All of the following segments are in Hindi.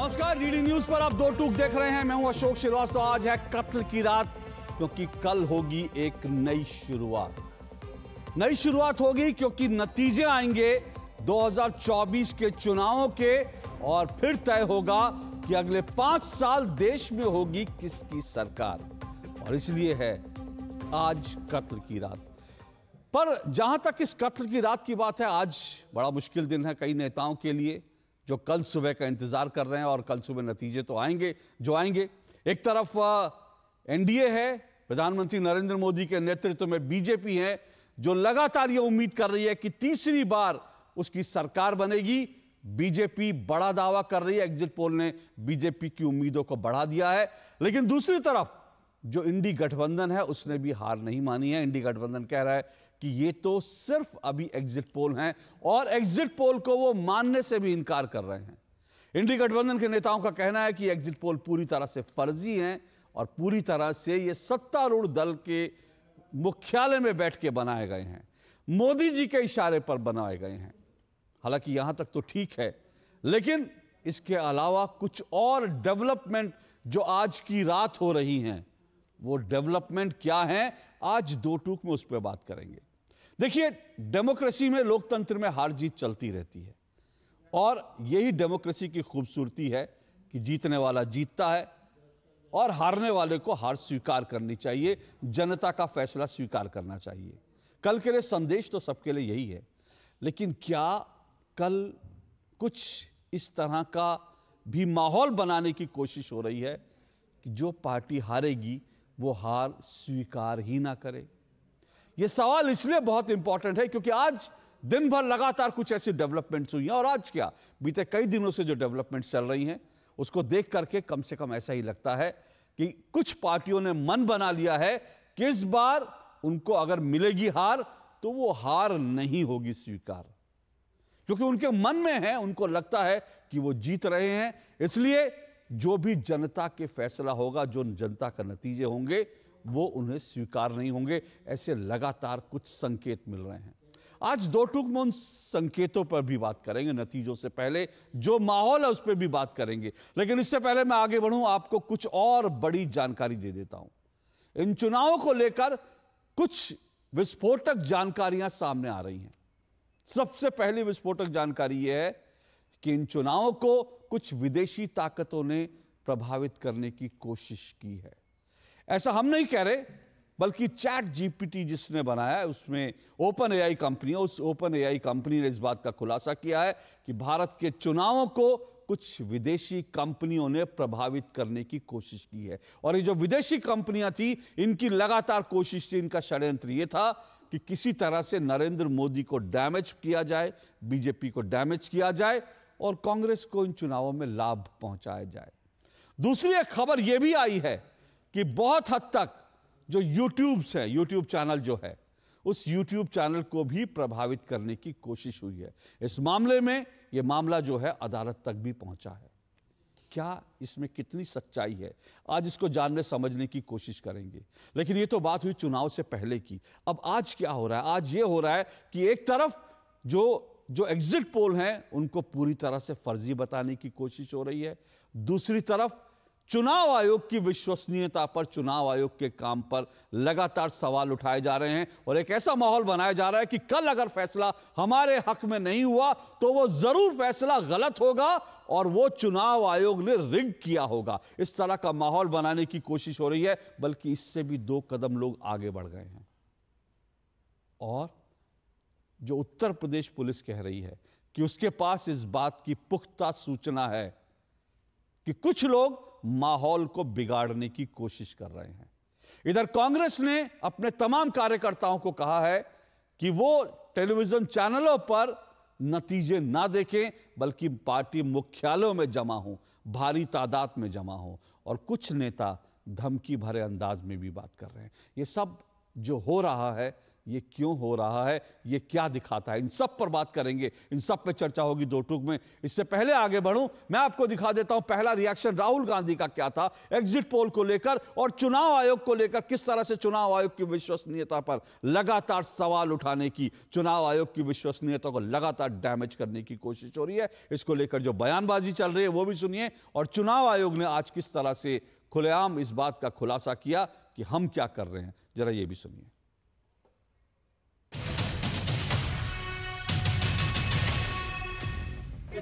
नमस्कार डीडी न्यूज़ पर आप दो टूक देख रहे हैं। मैं हूँ अशोक श्रीवास्तव आज है कत्ल की रात, क्योंकि कल होगी एक नई शुरुआत। नई शुरुआत होगी क्योंकि नतीजे आएँगे 2024 के चुनावों के, और फिर तय होगा कि अगले पाँच साल देश में होगी किसकी सरकार। और इसलिए है आज कत्ल की रात। पर जहाँ तक इस कत्ल की रात की बात है, आज बड़ा मुश्किल दिन है कई नेताओं के लिए। जो कल सुबह का इंतज़ार कर रहे हैं और कल सुबह नतीजे तो आएँगे, जो आएँगे। एक तरफ़ एनडीए है, प्रधानमंत्री नरेंद्र मोदी के नेतृत्व में बीजेपी है, जो लगातार यह उम्मीद कर रही है कि तीसरी बार उसकी सरकार बनेगी। बीजेपी बड़ा दावा कर रही है, एग्जिट पोल ने बीजेपी की उम्मीदों को बढ़ा दिया है। लेकिन दूसरी तरफ़, जो इंडी गठबंधन है, उसने भी हार नहीं मानी है। इंडी गठबंधन कह रहा है कि ये तो सिर्फ़ अभी एग्जिट पोल हैं और एग्जिट पोल को वो मानने से भी इनकार कर रहे हैं। इंडी गठबंधन के नेताओं का कहना है कि एग्जिट पोल पूरी तरह से फर्जी हैं और पूरी तरह से ये सत्तारूढ़ दल के मुख्यालय में बैठ के बनाए गए हैं। मोदी जी के इशारे पर बनाए गए हैं। हालाँकि यहाँ तक तो ठीक है, लेकिन इसके अलावा कुछ और डेवलपमेंट जो आज की रात हो रही हैं, वो डेवलपमेंट क्या है, आज दो टूक में उस पर बात करेंगे। देखिए, डेमोक्रेसी में लोकतंत्र में हार जीत चलती रहती है। और यही डेमोक्रेसी की खूबसूरती है कि जीतने वाला जीतता है और हारने वाले को हार स्वीकार करनी चाहिए, जनता का फैसला स्वीकार करना चाहिए। कल के लिए संदेश तो सबके लिए यही है, लेकिन क्या कल कुछ इस तरह का भी माहौल बनाने की कोशिश हो रही है कि जो पार्टी हारेगी, वो हार स्वीकार ही ना करे? ये सवाल इसलिए बहुत इंपॉर्टेंट है क्योंकि आज दिन भर लगातार कुछ ऐसी डेवलपमेंट्स हुई हैं और आज क्या? बीते कई दिनों से जो डेवलपमेंट्स चल रही हैं, उसको देख करके कम से कम ऐसा ही लगता है कि कुछ पार्टियों ने मन बना लिया है कि इस बार उनको अगर मिलेगी हार तो वो हार नहीं होगी स्वीकार। क्योंकि उनके मन में है, उनको लगता है कि वो जीत रहे हैं, इसलिए जो भी जनता के फैसला होगा, जो जनता का नतीजे होंगे वो उन्हें स्वीकार नहीं होंगे। ऐसे लगातार कुछ संकेत मिल रहे हैं। आज दो टूक में उन संकेतों पर भी बात करेंगे, नतीजों से पहले। जो माहौल है उस पर भी बात करेंगे। लेकिन इससे पहले मैं आगे बढ़ूं, आपको कुछ और बड़ी जानकारी दे देता हूँ। इन चुनावों को लेकर कुछ विस्फोटक जानकारियाँ सामने आ रही हैं। सबसे पहली विस्फोटक जानकारी यह है कि इन चुनावों को कुछ विदेशी ताकतों ने प्रभावित करने की कोशिश की है। ऐसा हम नहीं कह रहे, बल्कि चैट जीपीटी जिसने बनाया उसमें ओपन एआई कंपनी, उस ओपन एआई कंपनी ने इस बात का खुलासा किया है कि भारत के चुनावों को कुछ विदेशी कंपनियों ने प्रभावित करने की कोशिश की है। और ये जो विदेशी कंपनियाँ थी, इनकी लगातार कोशिश थी इनका षड्यंत्र ये था कि किसी तरह से नरेंद्र मोदी को डैमेज किया जाए, बीजेपी को डैमेज किया जाए और कांग्रेस को इन चुनावों में लाभ पहुँचाया जाए। दूसरी एक खबर यह भी आई है कि बहुत हद तक जो यूट्यूब है यूट्यूब चैनल जो है, उस यूट्यूब चैनल को भी प्रभावित करने की कोशिश हुई है। इस मामले में यह मामला जो है अदालत तक भी पहुँचा है। क्या इसमें कितनी सच्चाई है? आज इसको जानने, समझने की कोशिश करेंगे। लेकिन यह तो बात हुई चुनाव से पहले की। अब आज क्या हो रहा है? आज यह हो रहा है कि एक तरफ़ जो जो एग्जिट पोल हैं, उनको पूरी तरह से फर्जी बताने की कोशिश हो रही है। दूसरी तरफ़ चुनाव आयोग की विश्वसनीयता पर, चुनाव आयोग के काम पर लगातार सवाल उठाए जा रहे हैं और एक ऐसा माहौल बनाया जा रहा है कि कल अगर फैसला हमारे हक में नहीं हुआ तो वो ज़रूर फैसला गलत होगा और वो चुनाव आयोग ने रिग किया होगा। इस तरह का माहौल बनाने की कोशिश हो रही है, बल्कि इससे भी दो कदम लोग आगे बढ़ गए हैं। और जो उत्तर प्रदेश पुलिस कह रही है कि उसके पास इस बात की पुख्ता सूचना है कि कुछ लोग माहौल को बिगाड़ने की कोशिश कर रहे हैं। इधर कांग्रेस ने अपने तमाम कार्यकर्ताओं को कहा है कि वो टेलीविज़न चैनलों पर नतीजे ना देखें, बल्कि पार्टी मुख्यालयों में जमा हो, भारी तादाद में जमा हो। और कुछ नेता धमकी भरे अंदाज में भी बात कर रहे हैं। ये सब जो हो रहा है ये क्यों हो रहा है? ये क्या दिखाता है? इन सब पर बात करेंगे। इन सब पे चर्चा होगी दो टूक में। इससे पहले आगे बढ़ूं, मैं आपको दिखा देता हूँ पहला रिएक्शन राहुल गांधी का क्या था? एग्जिट पोल को लेकर और चुनाव आयोग को लेकर किस तरह से चुनाव आयोग की विश्वसनीयता पर लगातार सवाल उठाने की, चुनाव आयोग की विश्वसनीयता को लगातार डैमेज करने की कोशिश हो रही है। इसको लेकर जो बयानबाजी चल रही है, वो भी सुनिए। और चुनाव आयोग ने आज किस तरह से खुलेआम इस बात का खुलासा किया कि हम क्या कर रहे हैं? जरा ये भी सुनिए।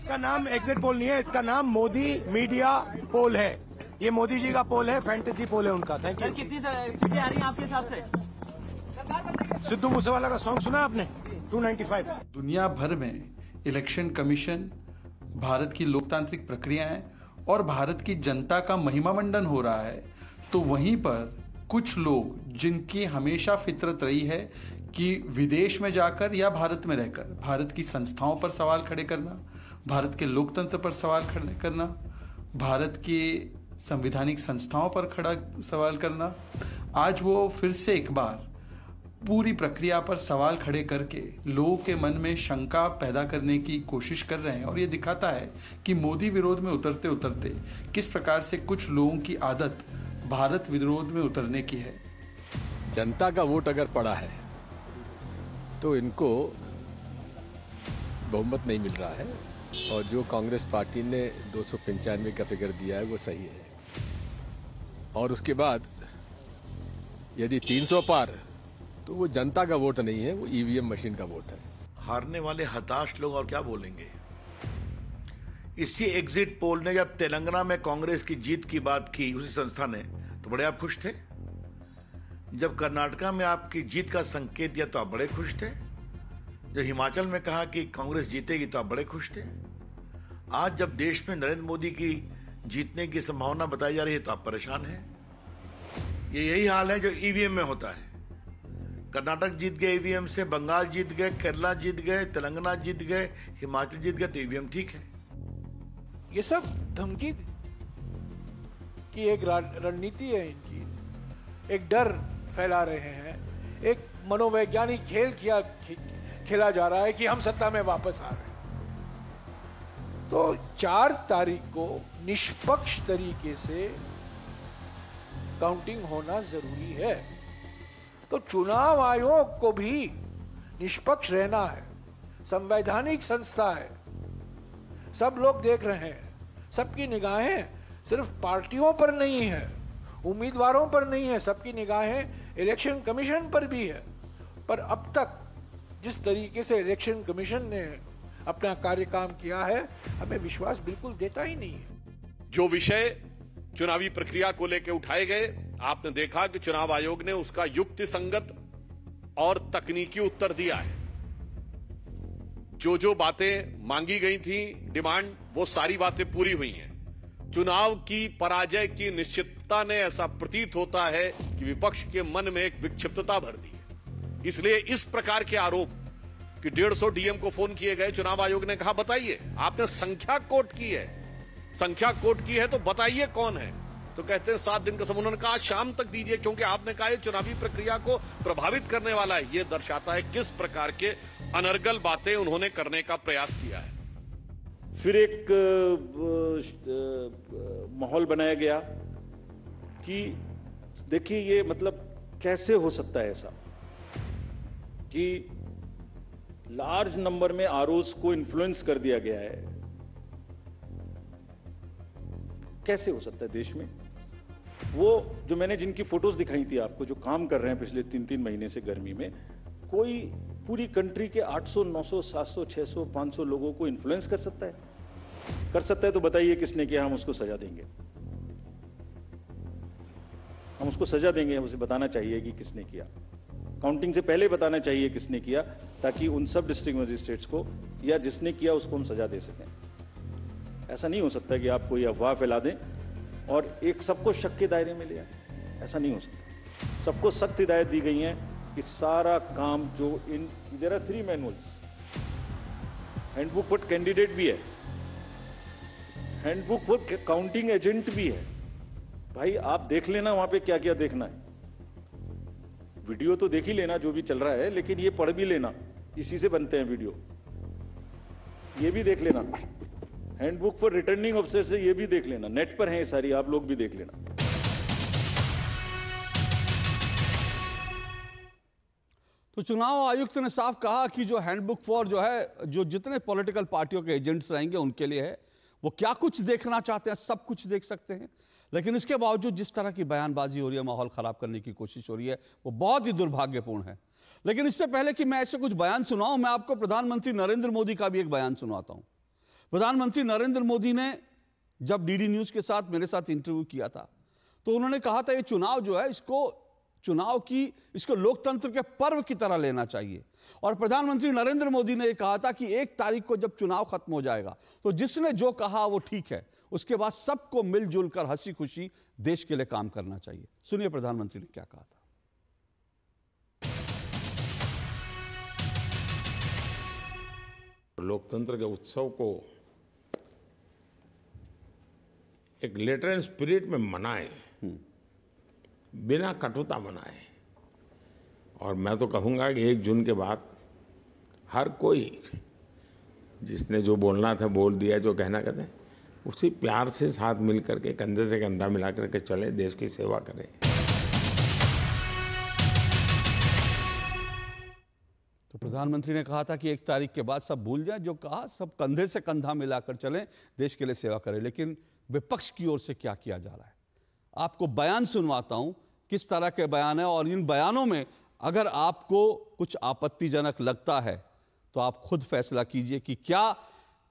इसका नाम एग्जिट पोल नहीं है इसका नाम मोदी मीडिया पोल है। ये मोदी जी का पोल है फैंटेसी पोल है उनका। थैंक यू कितनी सीटें आ रही हैं आपके हिसाब से? सिद्धू मूसेवाला का सॉन्ग सुना आपने? 295 दुनिया भर में इलेक्शन कमीशन भारत की लोकतांत्रिक प्रक्रियाएँ और भारत की जनता का महिमा मंडन हो रहा है तो वहीं पर कुछ लोग जिनकी हमेशा फितरत रही है कि विदेश में जाकर या भारत में रहकर भारत की संस्थाओं पर सवाल खड़े करना भारत के लोकतंत्र पर सवाल खड़े, करना, भारत की संवैधानिक संस्थाओं पर खड़ा सवाल करना। आज वो फिर से एक बार पूरी प्रक्रिया पर सवाल खड़े करके लोगों के मन में शंका पैदा करने की कोशिश कर रहे हैं और ये दिखाता है कि मोदी विरोध में उतरते उतरते किस प्रकार से कुछ लोगों की आदत भारत विरोध में उतरने की है। जनता का वोट अगर पड़ा है तो इनको बहुमत नहीं मिल रहा है। और जो कांग्रेस पार्टी ने दो सौ पंचानवे का फिगर दिया है, वो सही है। और उसके बाद, यदि 300 पार तो वो जनता का वोट नहीं है, वो ईवीएम मशीन का वोट है। हारने वाले हताश लोग और क्या बोलेंगे? इसी एग्जिट पोल ने जब तेलंगाना में कांग्रेस की जीत की बात की, उसी संस्था ने तो बड़े आप खुश थे? जब कर्नाटका में आपकी जीत का संकेत दिया तो आप बड़े खुश थे? जब हिमाचल में कहा कि कांग्रेस जीतेगी तो आप बड़े खुश थे? आज जब देश में नरेंद्र मोदी की जीतने की संभावना बताई जा रही है तो आप परेशान हैं? ये यही हाल है जो ईवीएम में होता है। कर्नाटक जीत गए ईवीएम से, बंगाल जीत गए, केरला जीत गए, तेलंगाना जीत गए, हिमाचल जीत गए तो ईवीएम ठीक है। ये सब धमकी की एक रणनीति है इनकी। एक डर फैला रहे हैं। एक मनोवैज्ञानिक खेल किया खेला जा रहा है कि हम सत्ता में वापस आ रहे हैं। तो चार तारीख को निष्पक्ष तरीके से काउंटिंग होना ज़रूरी है। तो चुनाव आयोग को भी निष्पक्ष रहना है। संवैधानिक संस्था है। सब लोग देख रहे हैं। सबकी निगाहें सिर्फ़ पार्टियों पर नहीं है, उम्मीदवारों पर नहीं है, सबकी निगाहें इलेक्शन कमीशन पर भी है। पर अब तक जिस तरीके से इलेक्शन कमीशन ने अपना कार्य काम किया है, हमें विश्वास बिल्कुल देता ही नहीं है। जो विषय चुनावी प्रक्रिया को लेकर उठाए गए, आपने देखा कि चुनाव आयोग ने उसका युक्ति संगत और तकनीकी उत्तर दिया है। जो जो बातें मांगी गई थी, डिमांड, वो सारी बातें पूरी हुई हैं। चुनाव की पराजय की निश्चितता ने ऐसा प्रतीत होता है कि विपक्ष के मन में एक विक्षिप्तता भर दी है। इसलिए इस प्रकार के आरोप कि 150 डीएम को फ़ोन किए गए, चुनाव आयोग ने कहा, बताइए, आपने संख्या कोट की है। संख्या कोट की है तो बताइए कौन है? तो कहते हैं, सात दिन का समय उन्होंने कहा, शाम तक दीजिए, क्योंकि आपने कहा चुनावी प्रक्रिया को प्रभावित करने वाला है। ये दर्शाता है किस प्रकार के अनर्गल बातें उन्होंने करने का प्रयास किया है। फिर एक माहौल बनाया गया कि, देखिए, ये मतलब कैसे हो सकता है ऐसा? कि लार्ज नंबर में आरोस को इन्फ्लुएंस कर दिया गया है। कैसे हो सकता है देश में? वो जो मैंने जिनकी फ़ोटोज़ दिखाई थी आपको जो काम कर रहे हैं पिछले तीन तीन महीने से गर्मी में कोई पूरी कंट्री के 800, 900, 700, 600, 500 लोगों को इन्फ्लुएंस कर सकता है? कर सकता है तो बताइए किसने किया हम उसको सजा देंगे। हम उसको सजा देंगे हम उसे बताना चाहिए कि किसने किया। काउंटिंग से पहले बताना चाहिए किसने किया, ताकि उन सब डिस्ट्रिक्ट मजिस्ट्रेट्स को या जिसने किया उसको हम सजा दे सकें। ऐसा नहीं हो सकता कि आप कोई अफवाह फैला दें और एक सबको शक के दायरे में ले आए। ऐसा नहीं हो सकता। सबको सख्त हिदायत दी गई है कि सारा काम जो in there are three manuals handbook पर कैंडिडेट भी है। हैंडबुक पर काउंटिंग एजेंट भी है। भाई, आप देख लेना वहाँ पे क्या क्या देखना है। वीडियो तो देख ही लेना जो भी चल रहा है, लेकिन ये पढ़ भी लेना। इसी से बनते हैं वीडियो। ये भी देख लेना। हैंडबुक फॉर रिटर्निंग ऑफिसर से ये भी देख लेना। नेट पर है सारी, आप लोग भी देख लेना। तो चुनाव आयुक्त ने साफ़ कहा कि जो हैंडबुक फॉर जो है, जो जितने पॉलिटिकल पार्टियों के एजेंट्स रहेंगे, उनके लिए है, वो क्या कुछ देखना चाहते हैं, सब कुछ देख सकते हैं। लेकिन इसके बावजूद जिस तरह की बयानबाजी हो रही है, माहौल खराब करने की कोशिश हो रही है, वो बहुत ही दुर्भाग्यपूर्ण है। लेकिन इससे पहले कि मैं ऐसे कुछ बयान सुनाऊं, मैं आपको प्रधानमंत्री नरेंद्र मोदी का भी एक बयान सुनाता हूँ। प्रधानमंत्री नरेंद्र मोदी ने जब डीडी न्यूज़ के साथ मेरे साथ इंटरव्यू किया था तो उन्होंने कहा था, ये चुनाव जो है, इसको, चुनाव की, इसको लोकतंत्र के पर्व की तरह लेना चाहिए। और प्रधानमंत्री नरेंद्र मोदी ने कहा था कि एक तारीख को जब चुनाव खत्म हो जाएगा तो जिसने जो कहा वो ठीक है। उसके बाद सबको मिलजुल कर हँसी खुशी देश के लिए काम करना चाहिए। सुनिए प्रधानमंत्री ने क्या कहा था। लोकतंत्र के उत्सव को एक लेटर एंड स्पिरिट में मनाए। बिना कटुता मनाए। और मैं तो कहूँगा कि एक जून के बाद हर कोई जिसने जो बोलना था बोल दिया जो कहना कहते हैं उसी प्यार से साथ मिल करके कंधे से कंधा मिला करके चले, देश की सेवा करें। तो प्रधानमंत्री ने कहा था कि एक तारीख के बाद सब भूल जाए, जो कहा, सब कंधे से कंधा मिलाकर चलें, देश के लिए सेवा करें। लेकिन विपक्ष की ओर से क्या किया जा रहा है? आपको बयान सुनवाता हूँ, किस तरह के बयान है, और इन बयानों में अगर आपको कुछ आपत्तिजनक लगता है तो आप खुद फैसला कीजिए कि क्या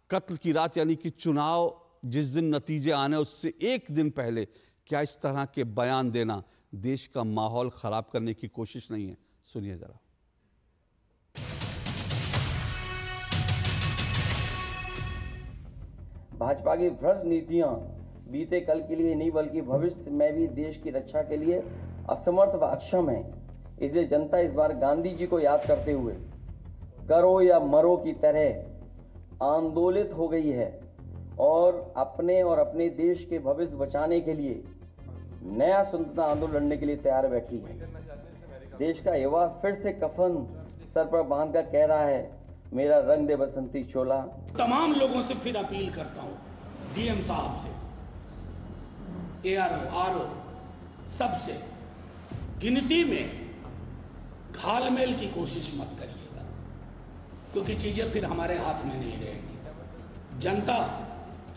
कत्ल की रात, यानी कि चुनाव जिस दिन नतीजे आने उससे एक दिन पहले, क्या इस तरह के बयान देना देश का माहौल खराब करने की कोशिश नहीं है? सुनिए जरा। भाजपा की भ्रष्ट नीतियाँ बीते कल के लिए नहीं, बल्कि भविष्य में भी देश की रक्षा के लिए असमर्थ व अक्षम है। इसलिए जनता इस बार गांधी जी को याद करते हुए, करो या मरो की तरह आंदोलित हो गई है। और अपने और अपने देश के भविष्य बचाने के लिए नया स्वतंत्रता आंदोलन लड़ने के लिए तैयार बैठी है। देश का युवा फिर से कफन सर पर बाँध कर कह रहा है, मेरा रंग दे बसंती चोला। तमाम लोगों से फिर अपील करता हूँ, डीएम साहब से A R O R O सबसे गिनती में घालमेल की कोशिश मत करिएगा, क्योंकि चीज़ें फिर हमारे हाथ में नहीं रहेंगी। जनता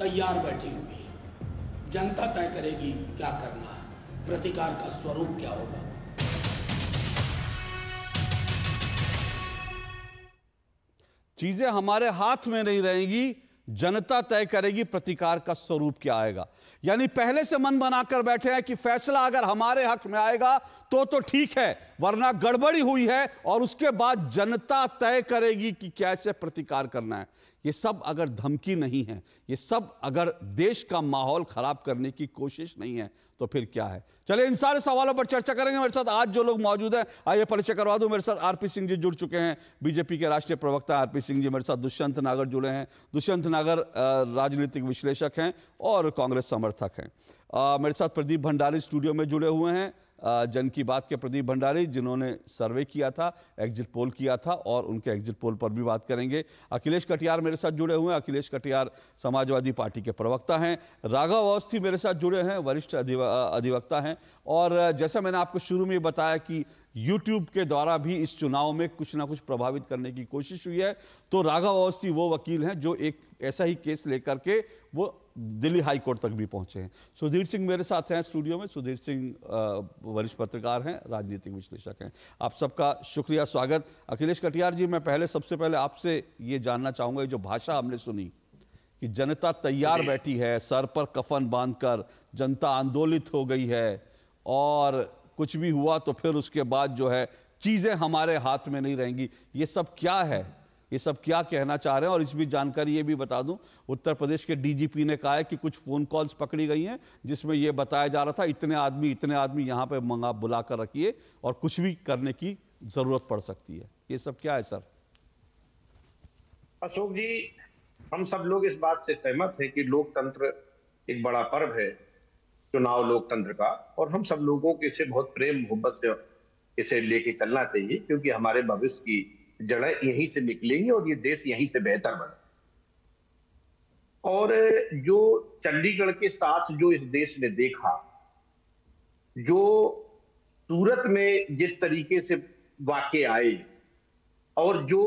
तैयार बैठी हुई है। जनता तय करेगी क्या करना है। प्रतिकार का स्वरूप क्या होगा? चीज़ें हमारे हाथ में नहीं रहेंगी, जनता तय करेगी प्रतिकार का स्वरूप क्या आएगा। यानी पहले से मन बनाकर बैठे हैं कि फैसला अगर हमारे हक में आएगा तो तो ठीक है, वरना गड़बड़ी हुई है और उसके बाद जनता तय करेगी कि कैसे प्रतिकार करना है। ये सब अगर धमकी नहीं है, ये सब अगर देश का माहौल खराब करने की कोशिश नहीं है तो फिर क्या है? चलिए, इन सारे सवालों पर चर्चा करेंगे। मेरे साथ आज जो लोग मौजूद हैं, आइए परिचय करवा दूँ। मेरे साथ आरपी सिंह जी जुड़ चुके हैं। बीजेपी के राष्ट्रीय प्रवक्ता आरपी सिंह जी, मेरे साथ दुष्यंत नागर जुड़े हैं। दुष्यंत नागर राजनीतिक विश्लेषक हैं और कांग्रेस समर्थक हैं। मेरे साथ प्रदीप भंडारी स्टूडियो में जुड़े हुए हैं। जन की बात के प्रदीप भंडारी, जिन्होंने सर्वे किया था, एग्जिट पोल किया था और उनके एग्जिट पोल पर भी बात करेंगे। अखिलेश कटियार मेरे साथ जुड़े हुए हैं। अखिलेश कटियार समाजवादी पार्टी के प्रवक्ता हैं। राघव अवस्थी मेरे साथ जुड़े हैं, वरिष्ठ अधिवक्ता हैं। और जैसा मैंने आपको शुरू में बताया कि यूट्यूब के द्वारा भी इस चुनाव में कुछ ना कुछ प्रभावित करने की कोशिश हुई है तो राघव अवस्थी वो वकील हैं, जो एक ऐसा ही केस लेकर के वो दिल्ली हाई कोर्ट तक भी पहुँचे हैं। सुधीर सिंह मेरे साथ हैं स्टूडियो में। सुधीर सिंह वरिष्ठ पत्रकार हैं, राजनीतिक विश्लेषक हैं। आप सबका शुक्रिया, स्वागत। अखिलेश कटियार जी, मैं पहले, सबसे पहले आपसे ये जानना चाहूँगा जो भाषा हमने सुनी कि जनता तैयार बैठी है, सर पर कफन बांधकर जनता आंदोलित हो गई है, और कुछ भी हुआ तो फिर उसके बाद जो है चीज़ें हमारे हाथ में नहीं रहेंगी। ये सब क्या है? ये सब क्या कहना चाह रहे हैं? और इस भी जानकारी ये भी बता दूँ, उत्तर प्रदेश के डीजीपी ने कहा है कि कुछ फ़ोन कॉल्स पकड़ी गई हैं, जिसमें ये बताया जा रहा था, इतने आदमी इतने आदमी यहाँ पे मंगा बुला कर रखिए और कुछ भी करने की ज़रूरत पड़ सकती है। ये सब क्या है, सर? अशोक जी, हम सब लोग इस बात से सहमत है कि लोकतंत्र एक बड़ा पर्व है, चुनाव लोकतंत्र का, और हम सब लोगों के इसे बहुत प्रेम, मोहब्बत से इसे लेके चलना चाहिए, क्योंकि हमारे भविष्य की जड़ें यहीं से निकलेंगी और ये देश यहीं से बेहतर बने। और, जो चंडीगढ़ के साथ जो इस देश ने देखा, जो सूरत में जिस तरीके से वाक्य आए, और जो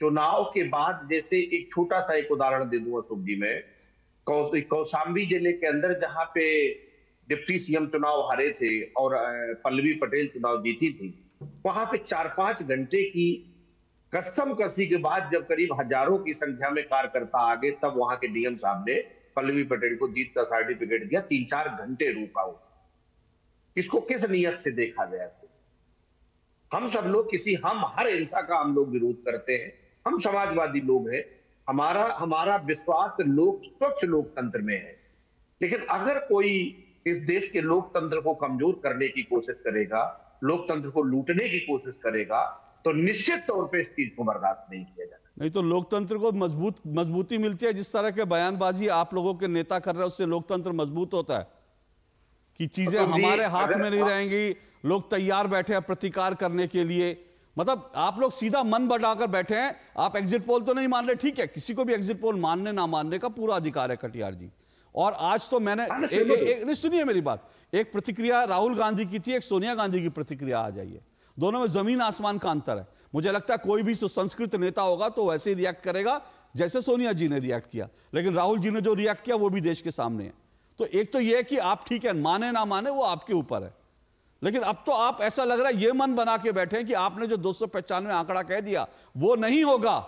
चुनाव के बाद जैसे एक छोटा सा एक उदाहरण दे दूँगा अशोक जी में कौशाम्बी ज़िले के अंदर जहाँ पे डिप्टी सीएम चुनाव हारे थे और पल्लवी पटेल चुनाव जीती थी, वहाँ पे चार पाँच घंटे की कसम कसी के बाद जब करीब हज़ारों की संख्या में कार्यकर्ता आ गए तब वहाँ के डीएम साहब ने पल्लवी पटेल को जीत का सर्टिफिकेट दिया तीन चार घंटे रुका हुआ इसको किस नियत से देखा गया? था हम सब लोग किसी, हम हर हिंसा का हम लोग विरोध करते हैं। हम समाजवादी लोग हैं। हमारा हमारा विश्वास लोक, स्वच्छ लोकतंत्र में है। लेकिन अगर कोई इस देश के लोकतंत्र को कमज़ोर करने की कोशिश करेगा, लोकतंत्र को लूटने की कोशिश करेगा तो निश्चित तौर पे इस चीज़ को बर्दाश्त नहीं किया जाता। नहीं तो लोकतंत्र को मज़बूत मजबूती मिलती है जिस तरह के बयानबाजी आप लोगों के नेता कर रहे हैं उससे लोकतंत्र मज़बूत होता है। कि चीज़ें तो हमारे हाथ में नहीं रहेंगी लोग तैयार बैठे हैं प्रतिकार करने के लिए। मतलब आप लोग सीधा मन बढ़ाकर बैठे हैं आप एग्जिट पोल तो नहीं मान रहे ठीक है किसी को भी एग्जिट पोल मानने ना मानने का पूरा अधिकार है कटियार जी। और आज तो मैंने हाँ, सुनिए मेरी बात। एक प्रतिक्रिया राहुल गांधी की थी एक सोनिया गांधी की प्रतिक्रिया आ जाइए। दोनों में ज़मीन आसमान का अंतर है। मुझे लगता है कोई भी सुसंस्कृत नेता होगा तो वैसे ही रिएक्ट करेगा, जैसे सोनिया जी ने रिएक्ट किया। लेकिन राहुल जी ने जो रिएक्ट किया, वो भी देश के सामने है। तो एक तो यह है कि आप ठीक है, माने ना माने वो आपके ऊपर है। लेकिन अब तो आप ऐसा लग रहा है, ये मन बना के बैठे कि आपने जो दो सौ पंचानवे आंकड़ा कह दिया, वो नहीं होगा।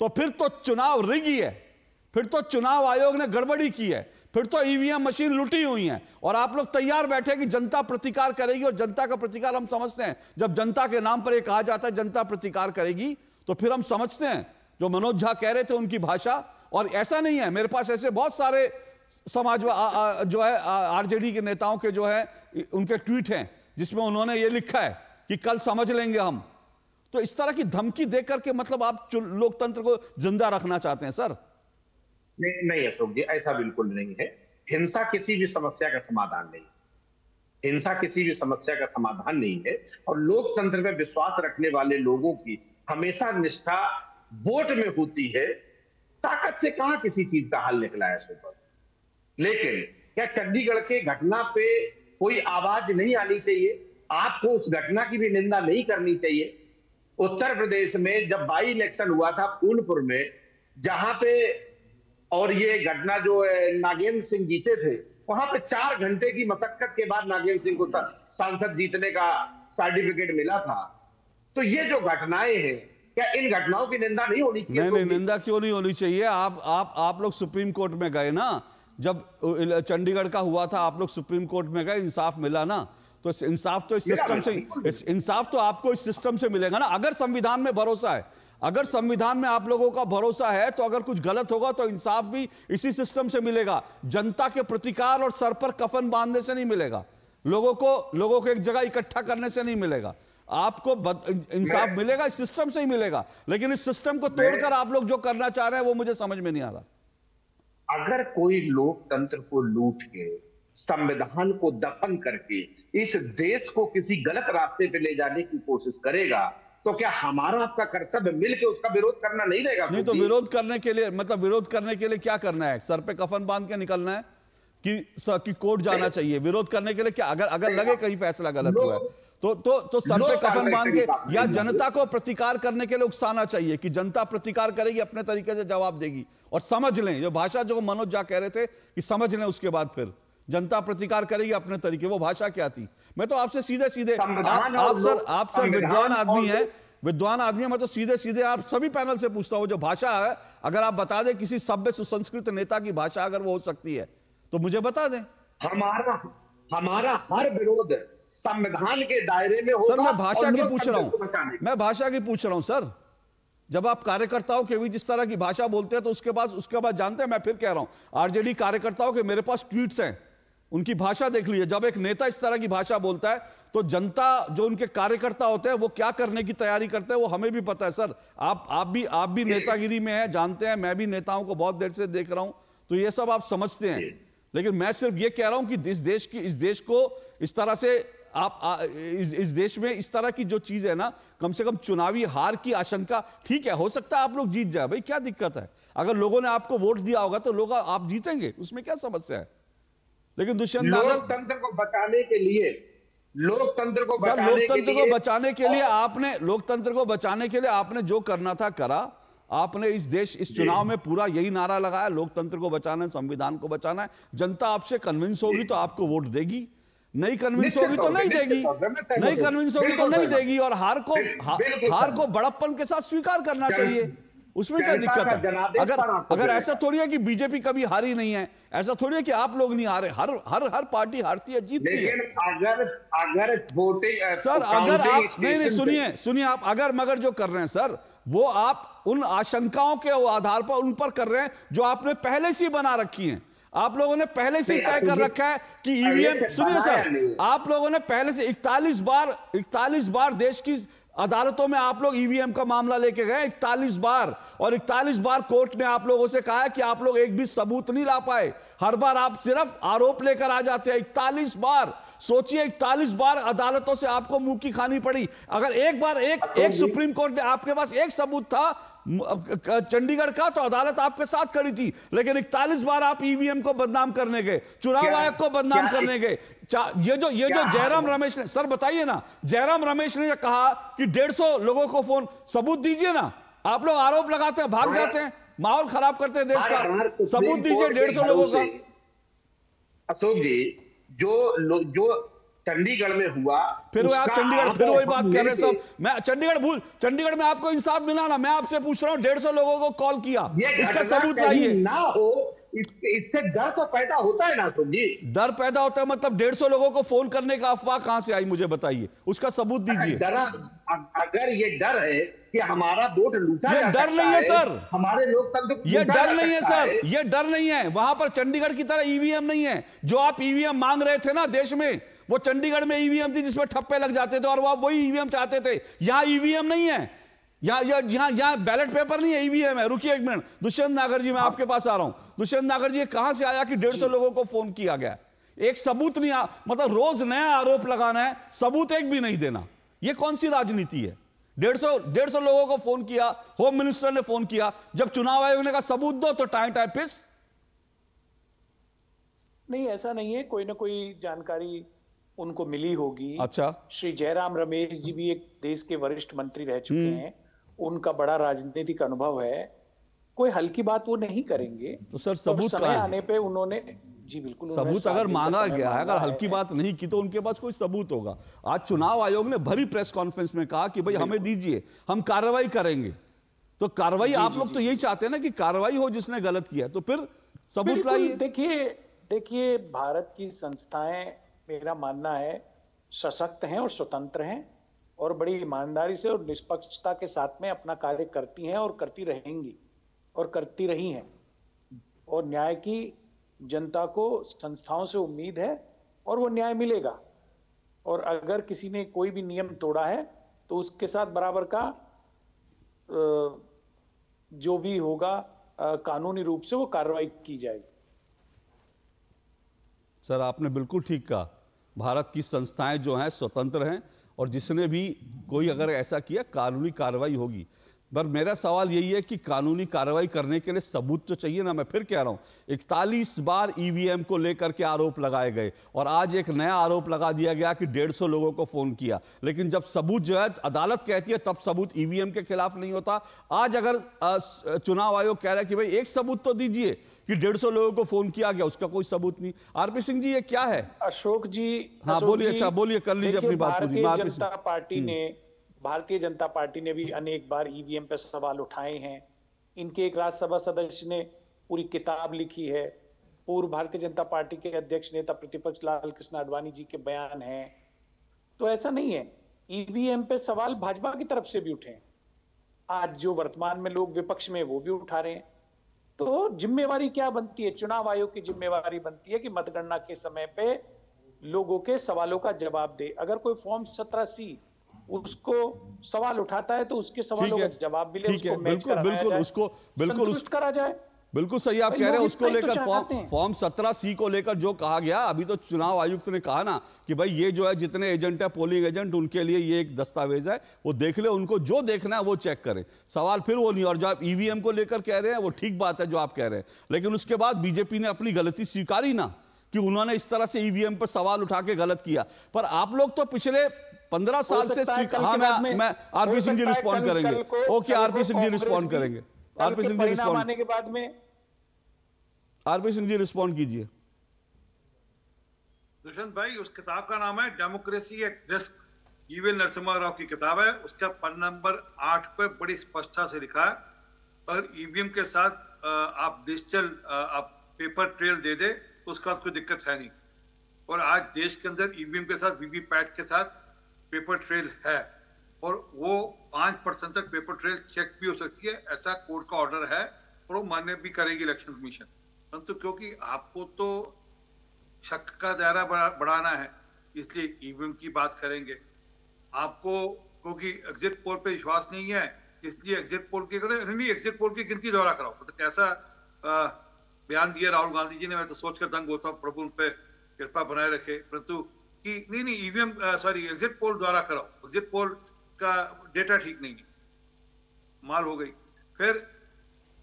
तो फिर तो चुनाव रिगी है। फिर तो चुनाव आयोग ने गड़बड़ी की है। फिर तो ईवीएम मशीन लुटी हुई है। और आप लोग तैयार बैठे कि जनता प्रतिकार करेगी और जनता का प्रतिकार हम समझते हैं। जब जनता के नाम पर यह कहा जाता है जनता प्रतिकार करेगी तो फिर हम समझते हैं। जो मनोज झा कह रहे थे उनकी भाषा और ऐसा नहीं है। मेरे पास ऐसे बहुत सारे समाज आ, आ, जो है आरजेडी के नेताओं के जो है उनके ट्वीट हैं जिसमें उन्होंने ये लिखा है कि कल समझ लेंगे हम। तो इस तरह की धमकी देकर करके मतलब आप लोकतंत्र को ज़िंदा रखना चाहते हैं सर? नहीं नहीं अशोक जी ऐसा बिल्कुल नहीं है। हिंसा किसी भी समस्या का समाधान नहीं हिंसा किसी भी समस्या का समाधान नहीं है। और लोकतंत्र में विश्वास रखने वाले लोगों की हमेशा निष्ठा वोट में होती है, ताकत से कहाँ किसी चीज़ का हल निकला है सुपर लेकिन क्या चंडीगढ़ के घटना पे कोई आवाज़ नहीं आनी चाहिए? आपको उस घटना की भी निंदा नहीं करनी चाहिए? उत्तर प्रदेश में जब बाई इलेक्शन हुआ था फूलपुर में, जहाँ पे और ये घटना जो है, नागेंद्र सिंह जीते थे वहाँ पे चार घंटे की मशक्कत के बाद नागेंद्र सिंह को सांसद जीतने का सर्टिफिकेट मिला था। तो ये जो घटनाएँ हैं क्या इन घटनाओं की निंदा नहीं होनी चाहिए नहीं नहीं निंदा क्यों नहीं होनी चाहिए? आप आप आप लोग सुप्रीम कोर्ट में गए ना जब चंडीगढ़ का हुआ था आप लोग सुप्रीम कोर्ट में गए इंसाफ मिला ना तो इंसाफ तो इस सिस्टम से इंसाफ तो आपको इस सिस्टम से मिलेगा ना। अगर संविधान में भरोसा है अगर संविधान में आप लोगों का भरोसा है तो अगर कुछ गलत होगा तो इंसाफ भी इसी सिस्टम से मिलेगा। जनता के प्रतिकार और सर पर कफन बांधने से नहीं मिलेगा। लोगों को लोगों को एक जगह इकट्ठा करने से नहीं मिलेगा। आपको इंसाफ मिलेगा इस सिस्टम से ही मिलेगा। लेकिन इस सिस्टम को तोड़कर आप लोग जो करना चाह रहे हैं वो मुझे समझ में नहीं आ रहा। अगर कोई लोकतंत्र को लूट के संविधान को दफन करके इस देश को किसी गलत रास्ते पे ले जाने की कोशिश करेगा तो क्या हमारा आपका कर्तव्य मिलकर उसका विरोध करना नहीं रहेगा नहीं तो विरोध करने के लिए मतलब विरोध करने के लिए क्या करना है? सर पे कफन बाँध के निकलना है कि कि कोर्ट जाना चाहिए? विरोध करने के लिए क्या अगर अगर लगे कहीं फैसला गलत हुआ है तो तो तो सर पे कफन बाँध के या जनता को प्रतिकार करने के लिए उकसाना चाहिए कि जनता प्रतिकार करेगी अपने तरीके से जवाब देगी। और समझ लें जो भाषा जो मनोज झा कह रहे थे कि समझ लें उसके बाद फिर। जनता प्रतिकार करेगी अपने तरीके वो भाषा क्या थी? मैं तो आपसे सीधे सीधे आप, आप सर आप सर विद्वान आदमी है विद्वान आदमी है मैं तो सीधे सीधे आप सभी पैनल से पूछता हूँ जो भाषा है अगर आप बता दें किसी सभ्य सुसंस्कृत नेता की भाषा अगर वो हो सकती है तो मुझे बता दें। हमारा हमारा हर विरोध संविधान के दायरे में होगा सर मैं भाषा की पूछ रहा हूँ। मैं भाषा की पूछ रहा हूँ सर। जब आप कार्यकर्ताओं के बीच इस तरह की भाषा बोलते हैं तो उसके पास उसके बाद जानते हैं मैं फिर कह रहा हूँ आरजेडी कार्यकर्ताओं के मेरे पास ट्वीट्स हैं। उनकी भाषा देख लीजिए। जब एक नेता इस तरह की भाषा बोलता है तो जनता जो उनके कार्यकर्ता होते हैं वो क्या करने की तैयारी करते हैं वो हमें भी पता है। सर आप आप भी आप भी नेतागिरी में है जानते हैं मैं भी नेताओं को बहुत देर से देख रहा हूँ तो ये सब आप समझते हैं। लेकिन मैं सिर्फ़ ये कह रहा हूँ कि इस देश की इस देश को इस तरह से आप आ, इस, इस देश में इस तरह की जो चीज़ है ना कम से कम चुनावी हार की आशंका ठीक है हो सकता है आप लोग जीत जाए। भाई क्या दिक्कत है? अगर लोगों ने आपको वोट दिया होगा तो लोग आप जीतेंगे उसमें क्या समस्या है? लेकिन दुष्यंत लोकतंत्र को बचाने के लिए लोकतंत्र को सर बचाने लोकतंत्र को बचाने के लिए आपने लोकतंत्र को बचाने के लिए आपने जो करना था करा। आपने इस देश इस चुनाव में पूरा यही नारा लगाया। लोकतंत्र को बचाना है संविधान को बचाना है। जनता आपसे कन्विंस होगी तो आपको वोट देगी। नहीं कन्विंस होगी तो नहीं देगी। नहीं कन्विंस होगी तो नहीं देगी। और हार को हार को बड़प्पन के साथ स्वीकार करना चाहिए। उसमें क्या दिक्कत है? अगर अगर ऐसा थोड़ी है कि बीजेपी कभी हारी नहीं है ऐसा थोड़ी है कि आप लोग नहीं हारे। हर हर हर पार्टी हारती है जीतती है। अगर अगर वोटिंग सर अगर आप नहीं नहीं सुनिए सुनिए आप अगर मगर जो कर रहे हैं सर वो आप उन आशंकाओं के आधार पर उन पर कर रहे हैं जो आपने पहले से बना रखी हैं। आप लोगों ने पहले से तय कर रखा है कि ईवीएम सुनिए सर आप लोगों ने पहले से 41 बार 41 बार देश की अदालतों में आप लोग ईवीएम का मामला लेके गए 41 बार और 41 बार कोर्ट ने आप लोगों से कहा कि आप लोग एक भी सबूत नहीं ला पाए। हर बार आप सिर्फ़ आरोप लेकर आ जाते हैं 41 बार। सोचिए 41 बार अदालतों से आपको मुँह की खानी पड़ी। अगर एक बार एक एक सुप्रीम कोर्ट ने आपके पास एक सबूत था चंडीगढ़ का तो अदालत आपके साथ खड़ी थी लेकिन 41 बार आप ईवीएम को बदनाम करने गए चुनाव आयोग को बदनाम करने गए। ये जो ये जो जयराम रमेश ने सर बताइए ना जयराम रमेश ने कहा कि डेढ़ सौ लोगों को फ़ोन सबूत दीजिए ना। आप लोग आरोप लगाते हैं भाग जाते हैं माहौल खराब करते हैं देश का। सबूत दीजिए डेढ़ 150 लोगों का। अशोक जी जो जो चंडीगढ़ में हुआ फिर वो आप चंडीगढ़ फिर वही बात कर रहे हैं सब। मैं चंडीगढ़ भूल चंडीगढ़ में आपको इंसाफ मिला ना मैं आपसे पूछ रहा हूँ डेढ़ सौ लोगों को कॉल किया। इसका सबूत लाइए। ना हो इससे डर तो पैदा होता है ना अशोक जी डर पैदा होता है मतलब डेढ़ सौ लोगों को फ़ोन करने का अफवाह कहाँ से आई मुझे बताइए। उसका सबूत दीजिए। डरा अगर ये डर है कि हमारा वोट लूटा ये डर नहीं है सर। हमारे लोकतंत्र ये डर नहीं है सर। ये डर नहीं है। वहाँ पर चंडीगढ़ की तरह ईवीएम नहीं है। जो आप ईवीएम मांग रहे थे ना देश में वो चंडीगढ़ में ईवीएम थी जिसमें ठप्पे लग जाते थे और वो वही ईवीएम चाहते थे। यहाँ ईवीएम नहीं है। यहाँ यहाँ यहाँ यहाँ बैलेट पेपर नहीं है ईवीएम है। रुकिए एक मिनट दुष्यंत नागर जी मैं आपके पास आ रहा हूँ। दुष्यंत नागर जी ये कहाँ से आया कि डेढ़ सौ लोगों को फ़ोन किया गया? एक सबूत नहीं आ, मतलब रोज नया आरोप लगाना है सबूत एक भी नहीं देना। ये कौन सी राजनीति है? डेढ़ सौ डेढ़ सौ लोगों को फ़ोन किया होम मिनिस्टर ने फ़ोन किया। जब चुनाव आयोग ने कहा सबूत दो तो टाइम टाइम पिस नहीं ऐसा नहीं है। कोई ना कोई जानकारी उनको मिली होगी। अच्छा। श्री जयराम रमेश जी भी एक देश के वरिष्ठ मंत्री रह चुके हम्म। हैं। उनका बड़ा राजनीतिक अनुभव है। कोई हल्की बात वो नहीं करेंगे। तो सर और सबूत समय आने पे उन्होंने जी बिल्कुल सबूत अगर मांगा गया है अगर हल्की बात नहीं की तो उनके पास कोई सबूत होगा। आज चुनाव आयोग ने भरी प्रेस कॉन्फ्रेंस में कहा कि भाई हमें दीजिए हम कार्रवाई करेंगे। तो कार्रवाई आप लोग तो यही चाहते हैं ना कि कार्रवाई हो जिसने गलत किया तो फिर सबूत लाइए। देखिए देखिए भारत की संस्थाएँ मेरा मानना है, सशक्त हैं और स्वतंत्र हैं और बड़ी ईमानदारी से और निष्पक्षता के साथ में अपना कार्य करती हैं और करती रहेंगी और करती रही हैं। और न्याय की जनता को संस्थाओं से उम्मीद है और वो न्याय मिलेगा। और अगर किसी ने कोई भी नियम तोड़ा है तो उसके साथ बराबर का जो भी होगा कानूनी रूप से वो कार्रवाई की जाएगी। सर, आपने बिल्कुल ठीक कहा। भारत की संस्थाएँ जो हैं स्वतंत्र हैं और जिसने भी कोई अगर ऐसा किया, कानूनी कार्रवाई होगी। पर मेरा सवाल यही है कि कानूनी कार्रवाई करने के लिए सबूत तो चाहिए ना मैं फिर कह रहा हूँ इकतालीस बार ईवीएम को लेकर के आरोप लगाए गए और आज एक नया आरोप लगा दिया गया कि डेढ़ सौ लोगों को फ़ोन किया लेकिन जब सबूत जो है अदालत कहती है तब सबूत ईवीएम के खिलाफ नहीं होता आज अगर चुनाव आयोग कह रहा है कि भाई एक सबूत तो दीजिए कि डेढ़ सौ लोगों को फ़ोन किया गया उसका कोई सबूत नहीं आरपी सिंह जी ये क्या है अशोक जी हाँ, बोलिए, अच्छा, बोलिए, कर लीजिए अपनी बात। भारतीय जनता पार्टी हम्म। ने भारतीय जनता पार्टी ने भी अनेक बार ईवीएम पे सवाल उठाए हैं। इनके एक राज्यसभा सदस्य ने पूरी किताब लिखी है। पूर्व भारतीय जनता पार्टी के अध्यक्ष नेता प्रतिपक्ष लाल कृष्ण आडवाणी जी के बयान हैं। तो ऐसा नहीं है। ईवीएम पे सवाल भाजपा की तरफ़ से भी उठे आज जो वर्तमान में लोग विपक्ष में वो भी उठा रहे हैं। तो जिम्मेवारी क्या बनती है? चुनाव आयोग की जिम्मेवारी बनती है कि मतगणना के समय पे लोगों के सवालों का जवाब दे। अगर कोई फॉर्म सत्रह सी उसको सवाल उठाता है तो उसके सवालों का जवाब मिले ठीक उसको बिल्कुल बिल्कुल उसको बिल्कुल उस करा जाए। बिल्कुल सही आप कह रहे हैं उसको टाइप तो लेकर फॉर्म फॉर्म 17 सी को लेकर जो कहा गया अभी तो चुनाव आयुक्त ने कहा ना कि भाई ये जो है जितने एजेंट है पोलिंग एजेंट उनके लिए ये एक दस्तावेज़ है वो देख ले उनको जो देखना है वो चेक करें। सवाल फिर वो नहीं और जो आप ईवीएम को लेकर कह रहे हैं वो ठीक बात है जो आप कह रहे हैं। लेकिन उसके बाद बीजेपी ने अपनी गलती स्वीकारी ना कि उन्होंने इस तरह से ईवीएम पर सवाल उठा के गलत किया। पर आप लोग तो पिछले पंद्रह साल से है मैं मैं आरपी सिंह जी रिस्पॉन्ड करेंगे। Okay RP Singh ji respond करेंगे। आरपी सिंह जी रिस्पॉन्ड आने के बाद में आरपी सिंह जी रिस्पॉन्ड कीजिए। दुष्यंत भाई उस किताब का नाम है डेमोक्रेसी एट रिस्क। ईवीएल नरसिम्हा राव की किताब है। उसका पन्ना नंबर आठ पे बड़ी स्पष्टता से लिखा है। अगर ईवीएम के साथ आप डिजिटल आप पेपर ट्रेल दे दे तो उसका कोई दिक्कत है नहीं। और आज देश के अंदर ईवीएम के साथ वीवीपैट के साथ पेपर ट्रेल है और वो पाँच परसेंट तक पेपर ट्रेल चेक भी हो सकती है, ऐसा कोर्ट का ऑर्डर है और वो मान्य भी करेगी इलेक्शन कमीशन। परंतु तो क्योंकि आपको तो शक का दायरा बढ़ाना है, इसलिए ईवीएम की बात करेंगे। आपको क्योंकि एग्जिट पोल पे विश्वास नहीं है, इसलिए एग्जिट पोल की करें नहीं एग्जिट पोल की गिनती दोहरा कराओ। मतलब तो कैसा बयान दिया राहुल गांधी जी ने, मैं तो सोचकर दंग होता हूँ, प्रभु उन पे कृपा बनाए रखे। परंतु कि नहीं नहीं ईवीएम सॉरी एग्जिट पोल द्वारा कराओ। एग्जिट पोल का डेटा ठीक नहीं है। माल हो गई। फिर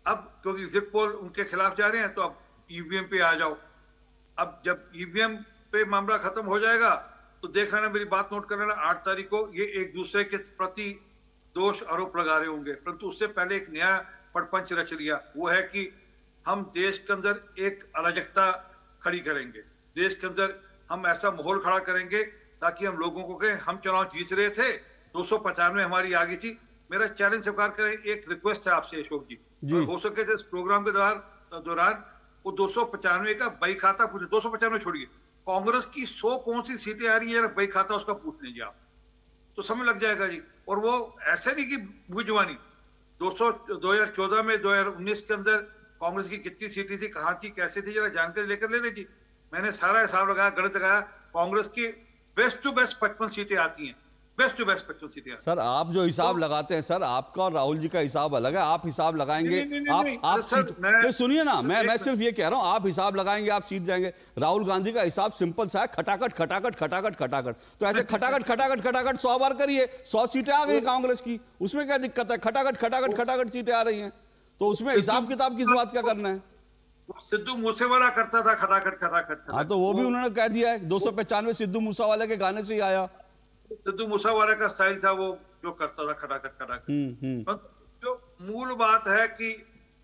अब क्योंकि एग्जिट पोल उनके खिलाफ जा रहे हैं तो अब ईवीएम पे आ जाओ। अब जब ईवीएम पे मामला खत्म हो जाएगा तो देख लेना, मेरी बात नोट कर लेना, आठ तारीख को ये एक दूसरे के प्रति दोष आरोप लगा रहे होंगे। परंतु उससे पहले एक नया पड़पंच रच लिया। वो है कि हम देश के अंदर एक अराजकता खड़ी करेंगे। देश के अंदर हम ऐसा माहौल खड़ा करेंगे ताकि हम लोगों को कहें हम चुनाव जीत रहे थे दो सौ पचानवे हमारी आगे थी। मेरा चैलेंज स्वीकार करें एक रिक्वेस्ट है आपसे अशोक जी। जी। हो सके तो इस प्रोग्राम के दौरान दौरान वो दो सौ पचानवे का बई खाता पूछे। दो सौ पचानवे छोड़िए। कांग्रेस की सौ कौन सी सीटें आ रही है बई खाता उसका पूछ लीजिए आप। तो समय लग जाएगा जी। और वो ऐसे नहीं कि बुझवानी दो सौ दो हज़ार चौदह में दो हज़ार उन्नीस के अंदर कांग्रेस की कितनी सीटें थी कहाँ थी कैसे थी जरा जानकारी लेकर ले लीजिए मैंने सारा हिसाब लगाया गणित लगाया कांग्रेस की बेस्ट टू बेस्ट पचपन सीटें आती हैं। बेस्ट टू बेस्ट पचपन सीटें आती सर आप जो हिसाब तो, लगाते हैं सर आपका और राहुल जी का हिसाब अलग है। आप हिसाब लगाएँगे नहीं, नहीं, नहीं, आप सुनिए ना मैं मैं सिर्फ़ ये कह रहा हूँ आप हिसाब लगाएँगे आप सीट जाएँगे। राहुल गांधी का हिसाब सिंपल सा है खटाखट खटाखट खटाखट खटाखट। तो ऐसे खटाखट खटाखट खटाखट सौ बार करिए सौ सीटें आ गई कांग्रेस की। उसमें क्या दिक्कत है? खटाखट खटाखट खटाखट सीटें आ रही हैं। तो उसमें हिसाब किताब किस बात का करना है? सिद्धू मूसेवाला करता था खटाखट खटाखट हाँ तो वो भी उन्होंने कह दिया है दो सौ पचानवे सिद्धू मूसावाला के गाने से ही आया। सिद्धू मूसेवाला का स्टाइल था वो जो करता था खटाखट खटाखट। हम्म हम्म। जो मूल बात है कि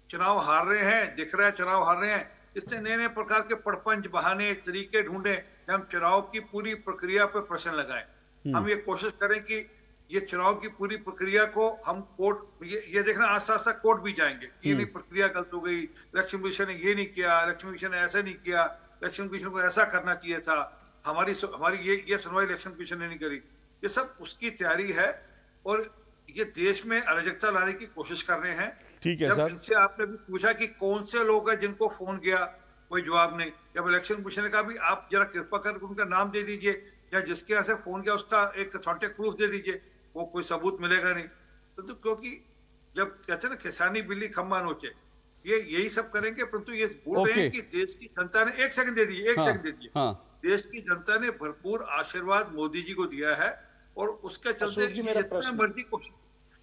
चुनाव हार रहे हैं दिख रहा है चुनाव हार रहे हैं इससे नए नए प्रकार के पड़पंच बहाने तरीके ढूंढे हम चुनाव की पूरी प्रक्रिया पर प्रश्न लगाए। हम ये कोशिश करें कि ये चुनाव की पूरी प्रक्रिया को हम कोर्ट ये, ये देखना आस्ता आस्ता कोर्ट भी जाएँगे। ये नहीं प्रक्रिया गलत हो गई। इलेक्शन कमीशन ने ये नहीं किया इलेक्शन कमीशन ने ऐसा नहीं किया। इलेक्शन कमीशन को ऐसा करना चाहिए था। हमारी हमारी ये ये सुनवाई इलेक्शन कमीशन ने नहीं करी। ये सब उसकी तैयारी है और ये देश में अराजकता लाने की कोशिश कर रहे हैं। ठीक है जब इनसे आपने भी पूछा कि कौन से लोग हैं जिनको फ़ोन किया कोई जवाब नहीं। जब इलेक्शन कमीशन ने कहा भी आप जरा कृपा कर उनका नाम दे दीजिए या जिसके यहाँ से फ़ोन किया उसका एक कॉन्टेक्ट प्रूफ दे दीजिए। वो कोई सबूत मिलेगा नहीं। तो, तो क्योंकि जब कहते ना किसानी बिल्ली खम्बा नोचे ये यही सब करेंगे परंतु ये भूल रहे हैं कि देश की जनता ने एक सेकंड दे दीजिए एक हाँ, सेकंड दे दीजिए हाँ। देश की जनता ने भरपूर आशीर्वाद मोदी जी को दिया है और उसके चलते जितना मर्ज़ी कोशिश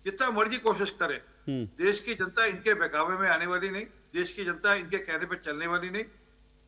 जितना मर्ज़ी कोशिश करे हम्म। देश की जनता इनके बहकावे में आने वाली नहीं देश की जनता इनके कहने पर चलने वाली नहीं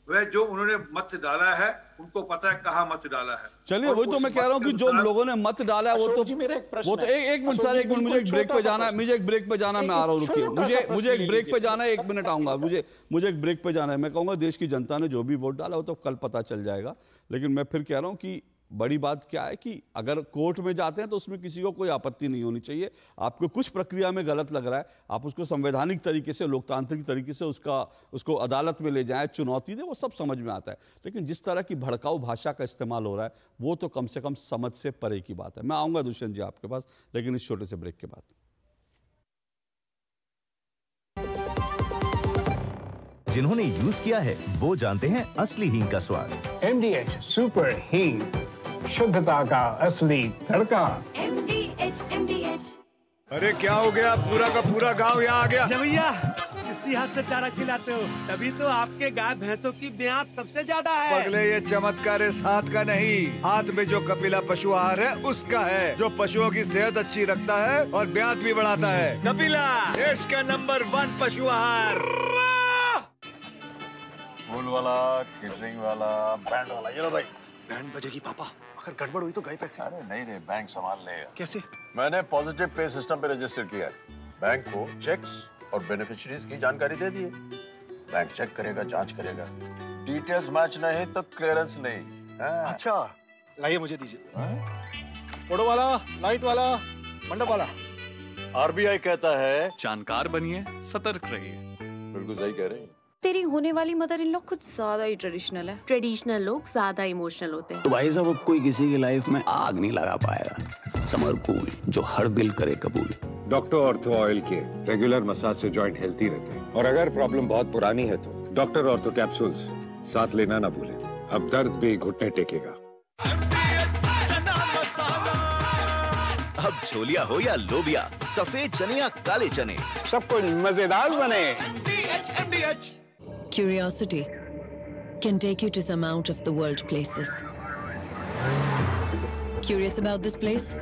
वह जो उन्होंने मत डाला है उनको पता है कहाँ मत डाला है। चलिए वही तो मैं कह रहा हूँ कि जो लोगों ने मत डाला है वो तो मेरे एक वो तो एक एक मिनट सर एक मिनट मुझे एक ब्रेक पे जाना है मुझे एक ब्रेक पे जाना मैं आ रहा हूँ रुकिए। मुझे मुझे एक ब्रेक पे जाना है एक मिनट आऊँगा। मुझे मुझे एक ब्रेक पे जाना है। मैं कहूँगा देश की जनता ने जो भी वोट डाला वो तो कल पता चल जाएगा। लेकिन मैं फिर कह रहा हूँ कि बड़ी बात क्या है कि अगर कोर्ट में जाते हैं तो उसमें किसी को कोई आपत्ति नहीं होनी चाहिए। आपको कुछ प्रक्रिया में गलत लग रहा है आप उसको संवैधानिक तरीके से लोकतांत्रिक तरीके से उसका उसको अदालत में ले जाएँ चुनौती दें वो सब समझ में आता है। लेकिन जिस तरह की भड़काऊ भाषा का इस्तेमाल हो रहा है वो तो कम से कम समझ से परे की बात है। मैं आऊँगा दुष्यंत जी आपके पास लेकिन इस छोटे से ब्रेक के बाद। जिन्होंने यूज़ किया है वो जानते हैं असली हींग का स्वाद। एमडीएच सुपर हींग। शुद्धता का असली तड़का। MDH, MDH. अरे क्या हो गया? पूरा का पूरा गाँव यहाँ आ गया। भैया इसी हाथ से चारा खिलाते हो तभी तो आपके गाय भैंसों की ब्याज सबसे ज़्यादा है। पगले ये चमत्कार इस हाथ का नहीं हाथ में जो कपिला पशु आहार है उसका है। जो पशुओं की सेहत अच्छी रखता है और ब्याज भी बढ़ाता है। कपिला देश का नंबर वन पशु आहार। फूल वाला केटरिंग वाला बैंड वाला ये लो भाई। बैंड बजेगी पापा। अगर गड़बड़ हुई तो गए पैसे। अरे नहीं रे बैंक संभाल लेगा कैसे? मैंने पॉजिटिव पे सिस्टम पे रजिस्टर किया है। बैंक को चेक्स और बेनिफिशियरीज की जानकारी दे दी बैंक चेक करेगा जाँच करेगा। डिटेल्स मैच नहीं तो क्लियरेंस नहीं। हाँ। अच्छा लाइए मुझे दीजिए। फ़ोटो वाला लाइट वाला मंडप वाला। आरबीआई कहता है जानकार बनिए सतर्क रहिए। बिल्कुल सही कह रहे हैं। तेरी होने वाली मदर इन लोग कुछ ज़्यादा ही ट्रेडिशनल है। ट्रेडिशनल लोग ज़्यादा इमोशनल होते हैं। तो भाई साहब अब कोई किसी की लाइफ में आग नहीं लगा पाएगा। समर कूल जो हर दिल करे कबूल। डॉक्टर ऑर्थो ऑयल के रेगुलर मसाज से जॉइंट हेल्थी रहते हैं। और अगर प्रॉब्लम बहुत पुरानी है तो डॉक्टर ऑर्थो कैप्सूल्स साथ लेना ना भूलें। अब दर्द भी घुटने टेकेगा। अब छोलिया हो या लोबिया सफ़ेद चने या काले चने। सब कुछ मज़ेदार बने। Curiosity can take you to some out of the world places. Curious about this place?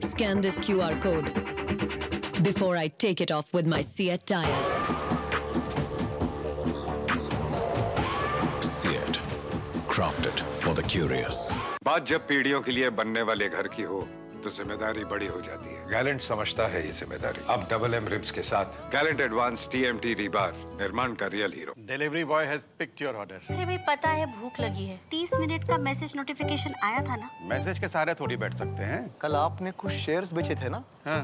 Scan this QR code before I take it off with my Seat tires. Seat, crafted for the curious. बात जब पीढ़ियों के लिए बनने वाले घर की हो तो ज़िम्मेदारी बड़ी हो जाती है। गैलेंट समझता है ये ज़िम्मेदारी। अब डबल एम रिम्स के साथ। गैलेंट एडवांस टीएमटी रीबार निर्माण का real hero delivery boy has picked your order अरे भाई पता है भूख लगी है। तीस मिनट का मैसेज नोटिफिकेशन आया था ना? मैसेज के सारे थोड़ी बैठ सकते हैं। कल आपने कुछ शेयर बेचे थे ना? हाँ,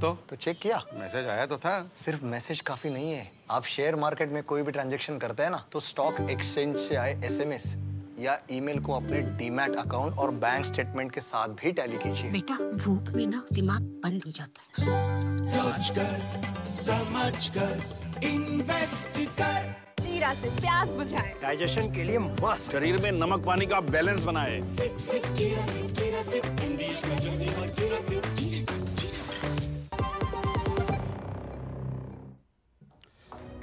तो? तो चेक किया। मैसेज आया तो था। सिर्फ़ मैसेज काफ़ी नहीं है। आप शेयर मार्केट में कोई भी ट्रांजैक्शन करते हैं ना तो स्टॉक एक्सचेंज से आए एसएमएस या ईमेल को अपने डीमैट अकाउंट और बैंक स्टेटमेंट के साथ भी टैली कीजिए। बेटा भूख में ना दिमाग बंद हो जाता है। सोच कर समझ कर। इन्वेस्ट कर जीरा से प्यास बुझाए। डाइजेशन के लिए मस्त। शरीर में नमक पानी का बैलेंस बनाए। सिप सिप जीरा सिप जीरा सिप इंग्लिश का जीरा सिप जीरा सिप जीरा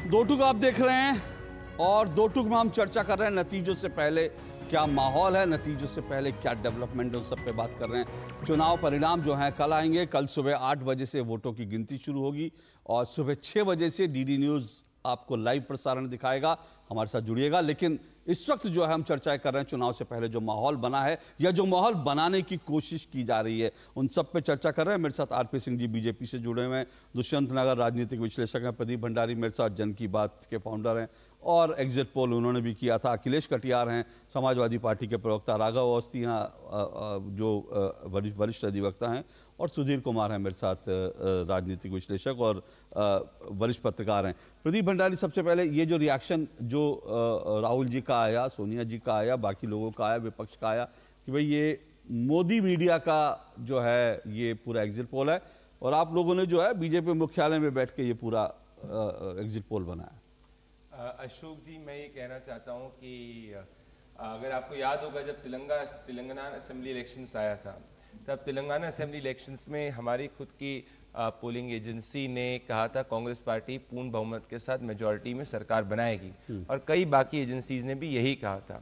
दो टुक आप देख रहे हैं। और दो टुक में हम चर्चा कर रहे हैं नतीजों से पहले क्या माहौल है, नतीजों से पहले क्या डेवलपमेंट उस सब पे बात कर रहे हैं। चुनाव परिणाम जो हैं, कल आएँगे। कल सुबह आठ बजे से वोटों की गिनती शुरू होगी और सुबह छः बजे से डीडी न्यूज़ आपको लाइव प्रसारण दिखाएगा, हमारे साथ जुड़िएगा। लेकिन इस वक्त जो है, हम चर्चाएँ कर रहे हैं चुनाव से पहले जो माहौल बना है या जो माहौल बनाने की कोशिश की जा रही है, उन सब पे चर्चा कर रहे हैं। मेरे साथ आरपी सिंह जी बीजेपी से जुड़े हुए हैं। दुष्यंत नगर राजनीतिक विश्लेषक हैं। प्रदीप भंडारी मेरे साथ जन की बात के फाउंडर हैं। और एग्जिट पोल उन्होंने भी किया था। अखिलेश कटियार हैं, समाजवादी पार्टी के प्रवक्ता राघव अवस्थी यहाँ जो वरिष्ठ अधिवक्ता हैं और सुधीर कुमार हैं मेरे साथ राजनीतिक विश्लेषक और वरिष्ठ पत्रकार हैं। प्रदीप भंडारी, सबसे पहले ये जो रिएक्शन जो राहुल जी का आया, सोनिया जी का आया, बाकी लोगों का आया, विपक्ष का आया कि भाई ये मोदी मीडिया का जो है, ये पूरा एग्जिट पोल है और आप लोगों ने जो है, बीजेपी मुख्यालय में बैठ के ये पूरा एग्जिट पोल बनाया। अशोक जी मैं ये कहना चाहता हूँ कि अगर आपको याद होगा जब तेलंगा तेलंगाना असेंबली इलेक्शंस आया था तब तेलंगाना असेंबली इलेक्शंस में हमारी खुद की पोलिंग एजेंसी ने कहा था कांग्रेस पार्टी पूर्ण बहुमत के साथ मेजोरिटी में सरकार बनाएगी। और कई बाकी एजेंसीज ने भी यही कहा था।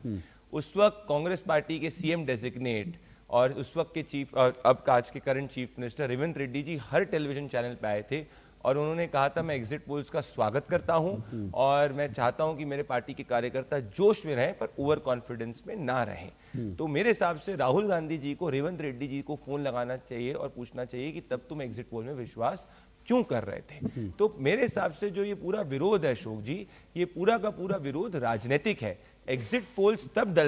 उस वक्त कांग्रेस पार्टी के सीएम डेजिग्नेट और उस वक्त के चीफ और अब आज के current chief minister Revanth Reddy ji हर टेलीविज़न चैनल पे आए थे। और उन्होंने कहा था, मैं एग्जिट पोल्स का स्वागत करता हूँ और मैं चाहता हूँ कि मेरे पार्टी के कार्यकर्ता जोश में रहें पर ओवर कॉन्फिडेंस में ना रहें. तो मेरे हिसाब से राहुल गांधी जी को, रेवंत रेड्डी जी को फ़ोन लगाना चाहिए और पूछना चाहिए कि तब तुम एग्जिट पोल में विश्वास क्यों कर रहे थे? तो मेरे हिसाब से जो ये पूरा विरोध है अशोक जी, ये पूरा का पूरा विरोध राजनीतिक है। एग्जिट पोल्स तब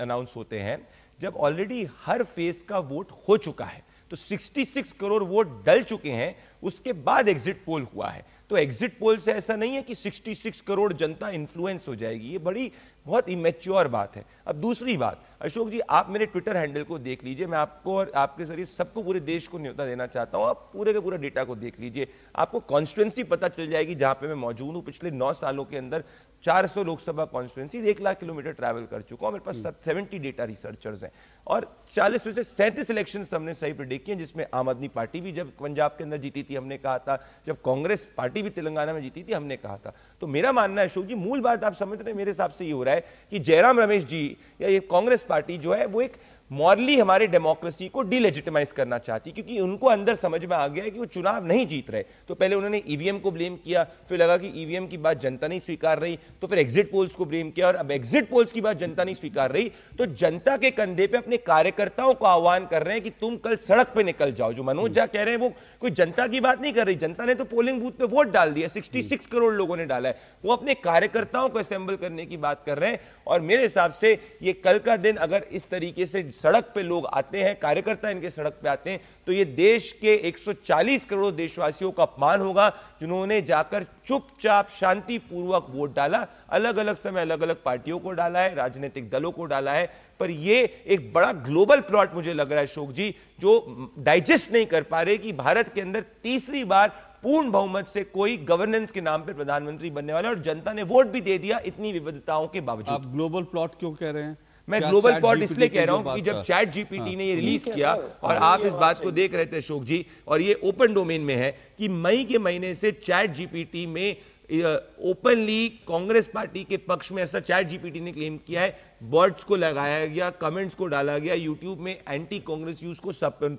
अनाउंस होते हैं जब ऑलरेडी हर फेस का वोट हो चुका है। तो 66 करोड़ वोट डल चुके हैं उसके बाद एग्जिट पोल हुआ है। तो एग्जिट पोल से ऐसा नहीं है कि 66 करोड़ जनता इन्फ्लुएंस हो जाएगी। ये बड़ी, बहुत इमेच्योर बात है। अब दूसरी बात, अशोक जी, आप मेरे ट्विटर हैंडल को देख लीजिए। मैं आपको और आपके ज़रिए सबको पूरे देश को न्योता देना चाहता हूँ। आप पूरे के पूरे डेटा को देख लीजिए। आपको कॉन्स्टिट्युएंसी पता चल जाएगी, जहाँ पे मैं मौजूद हूँ। पिछले नौ सालों के अंदर 400 लोकसभा कॉन्स्टिट्युएंसी एक लाख किलोमीटर ट्रैवल कर चुका हूँ मेरे पास सेवेंटी डेटा रिसर्चर्स हैं। और 40 में से सैंतीस इलेक्शन हमने सही प्रिडिक्ट किए जिसमें आम आदमी पार्टी भी जब पंजाब के अंदर जीती थी हमने कहा था। जब कांग्रेस पार्टी भी तेलंगाना में जीती थी हमने कहा था। तो मेरा मानना है अशोक जी मूल बात आप समझ रहे मेरे हिसाब से ये हो रहा है कि जयराम रमेश जी या ये कांग्रेस पार्टी जो है वो एक मॉरली हमारे डेमोक्रेसी को डिलेजिटिमाइज करना चाहती क्योंकि उनको अंदर समझ में आ गया है कि वो चुनाव नहीं जीत रहे। तो पहले उन्होंने ईवीएम को ब्लेम किया फिर लगा कि ईवीएम की बात जनता नहीं स्वीकार रही तो फिर एग्जिट पोल्स को ब्लेम किया और अब एग्जिट पोल्स की बात जनता नहीं स्वीकार रही तो जनता के कंधे पे अपने कार्यकर्ताओं को आह्वान कर रहे हैं कि तुम कल सड़क पे निकल जाओ। जो मनोज झा कह रहे हैं वो कोई जनता की बात नहीं कर रही। जनता ने तो पोलिंग बूथ पे वोट डाल दिया 66 करोड़ लोगों ने डाला है। वो अपने कार्यकर्ताओं को असेंबल करने की बात कर रहे हैं और मेरे हिसाब से ये कल का दिन अगर इस तरीके से सड़क पे लोग आते हैं, कार्यकर्ता इनके सड़क पे आते हैं तो ये देश के 140 करोड़ देशवासियों का अपमान होगा, जिन्होंने जाकर चुपचाप शांतिपूर्वक वोट डाला अलग अलग समय अलग अलग पार्टियों को डाला है, राजनीतिक दलों को डाला है, पर ये एक बड़ा ग्लोबल प्लॉट मुझे लग रहा है, अशोक जी, जो डाइजेस्ट नहीं कर पा रहे कि भारत के अंदर तीसरी बार पूर्ण बहुमत से कोई गवर्नेंस के नाम पर प्रधानमंत्री बनने वाला और जनता ने वोट भी दे दिया इतनी विविधताओं के बावजूद। आप ग्लोबल प्लॉट क्यों कह रहे हैं? मैं ग्लोबल GPT इसलिए कह रहा हूँ कि जब चैट जीपीटी हाँ। ने ये रिलीज़ किया और हाँ, आप इस बात बात को देख रहे थे अशोक जी और ये ओपन डोमेन में है कि मई के महीने से चैट जीपीटी में ओपनली कांग्रेस पार्टी के पक्ष में ऐसा चैट जीपीटी ने क्लेम किया है। वर्ड्स को लगाया गया कमेंट्स को डाला गया यूट्यूब में एंटी कांग्रेस यूज़ को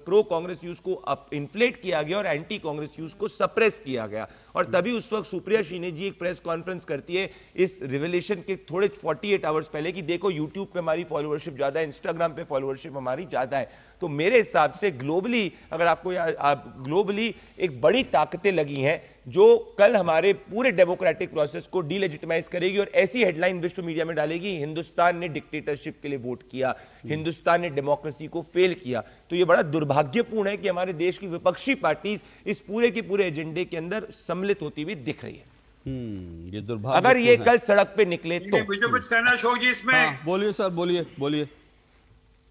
प्रो कांग्रेस यूज़ को इन्फ्लेट किया गया और एंटी कांग्रेस यूज़ को सप्रेस किया गया। और तभी उस वक्त सुप्रिया शीने जी एक प्रेस कॉन्फ्रेंस करती है। इस रिवलेशन के थोड़े 48 आवर्स पहले कि देखो यूट्यूब पे हमारी फॉलोअरशिप ज़्यादा है इंस्टाग्राम पे फॉलोअरशिप हमारी ज़्यादा है। तो मेरे हिसाब से ग्लोबली अगर आपको आप ग्लोबली एक बड़ी ताकतें लगी हैं जो कल हमारे पूरे डेमोक्रेटिक प्रोसेस को डीलेजिटिमाइज करेगी और ऐसी हेडलाइन विश्व मीडिया में डालेगी हिंदुस्तान ने डिक्टेटरशिप के लिए वोट किया हिंदुस्तान ने डेमोक्रेसी को फेल किया। तो ये बड़ा दुर्भाग्यपूर्ण है कि हमारे देश की विपक्षी पार्टी इस पूरे के पूरे एजेंडे के अंदर सम्मिलित होती हुई दिख रही है। हम्म, ये दुर्भाग्य अगर ये कल सड़क पे निकले तो। मुझे कुछ कहना है जी इसमें। हाँ, बोलिए सर बोलिए बोलिए।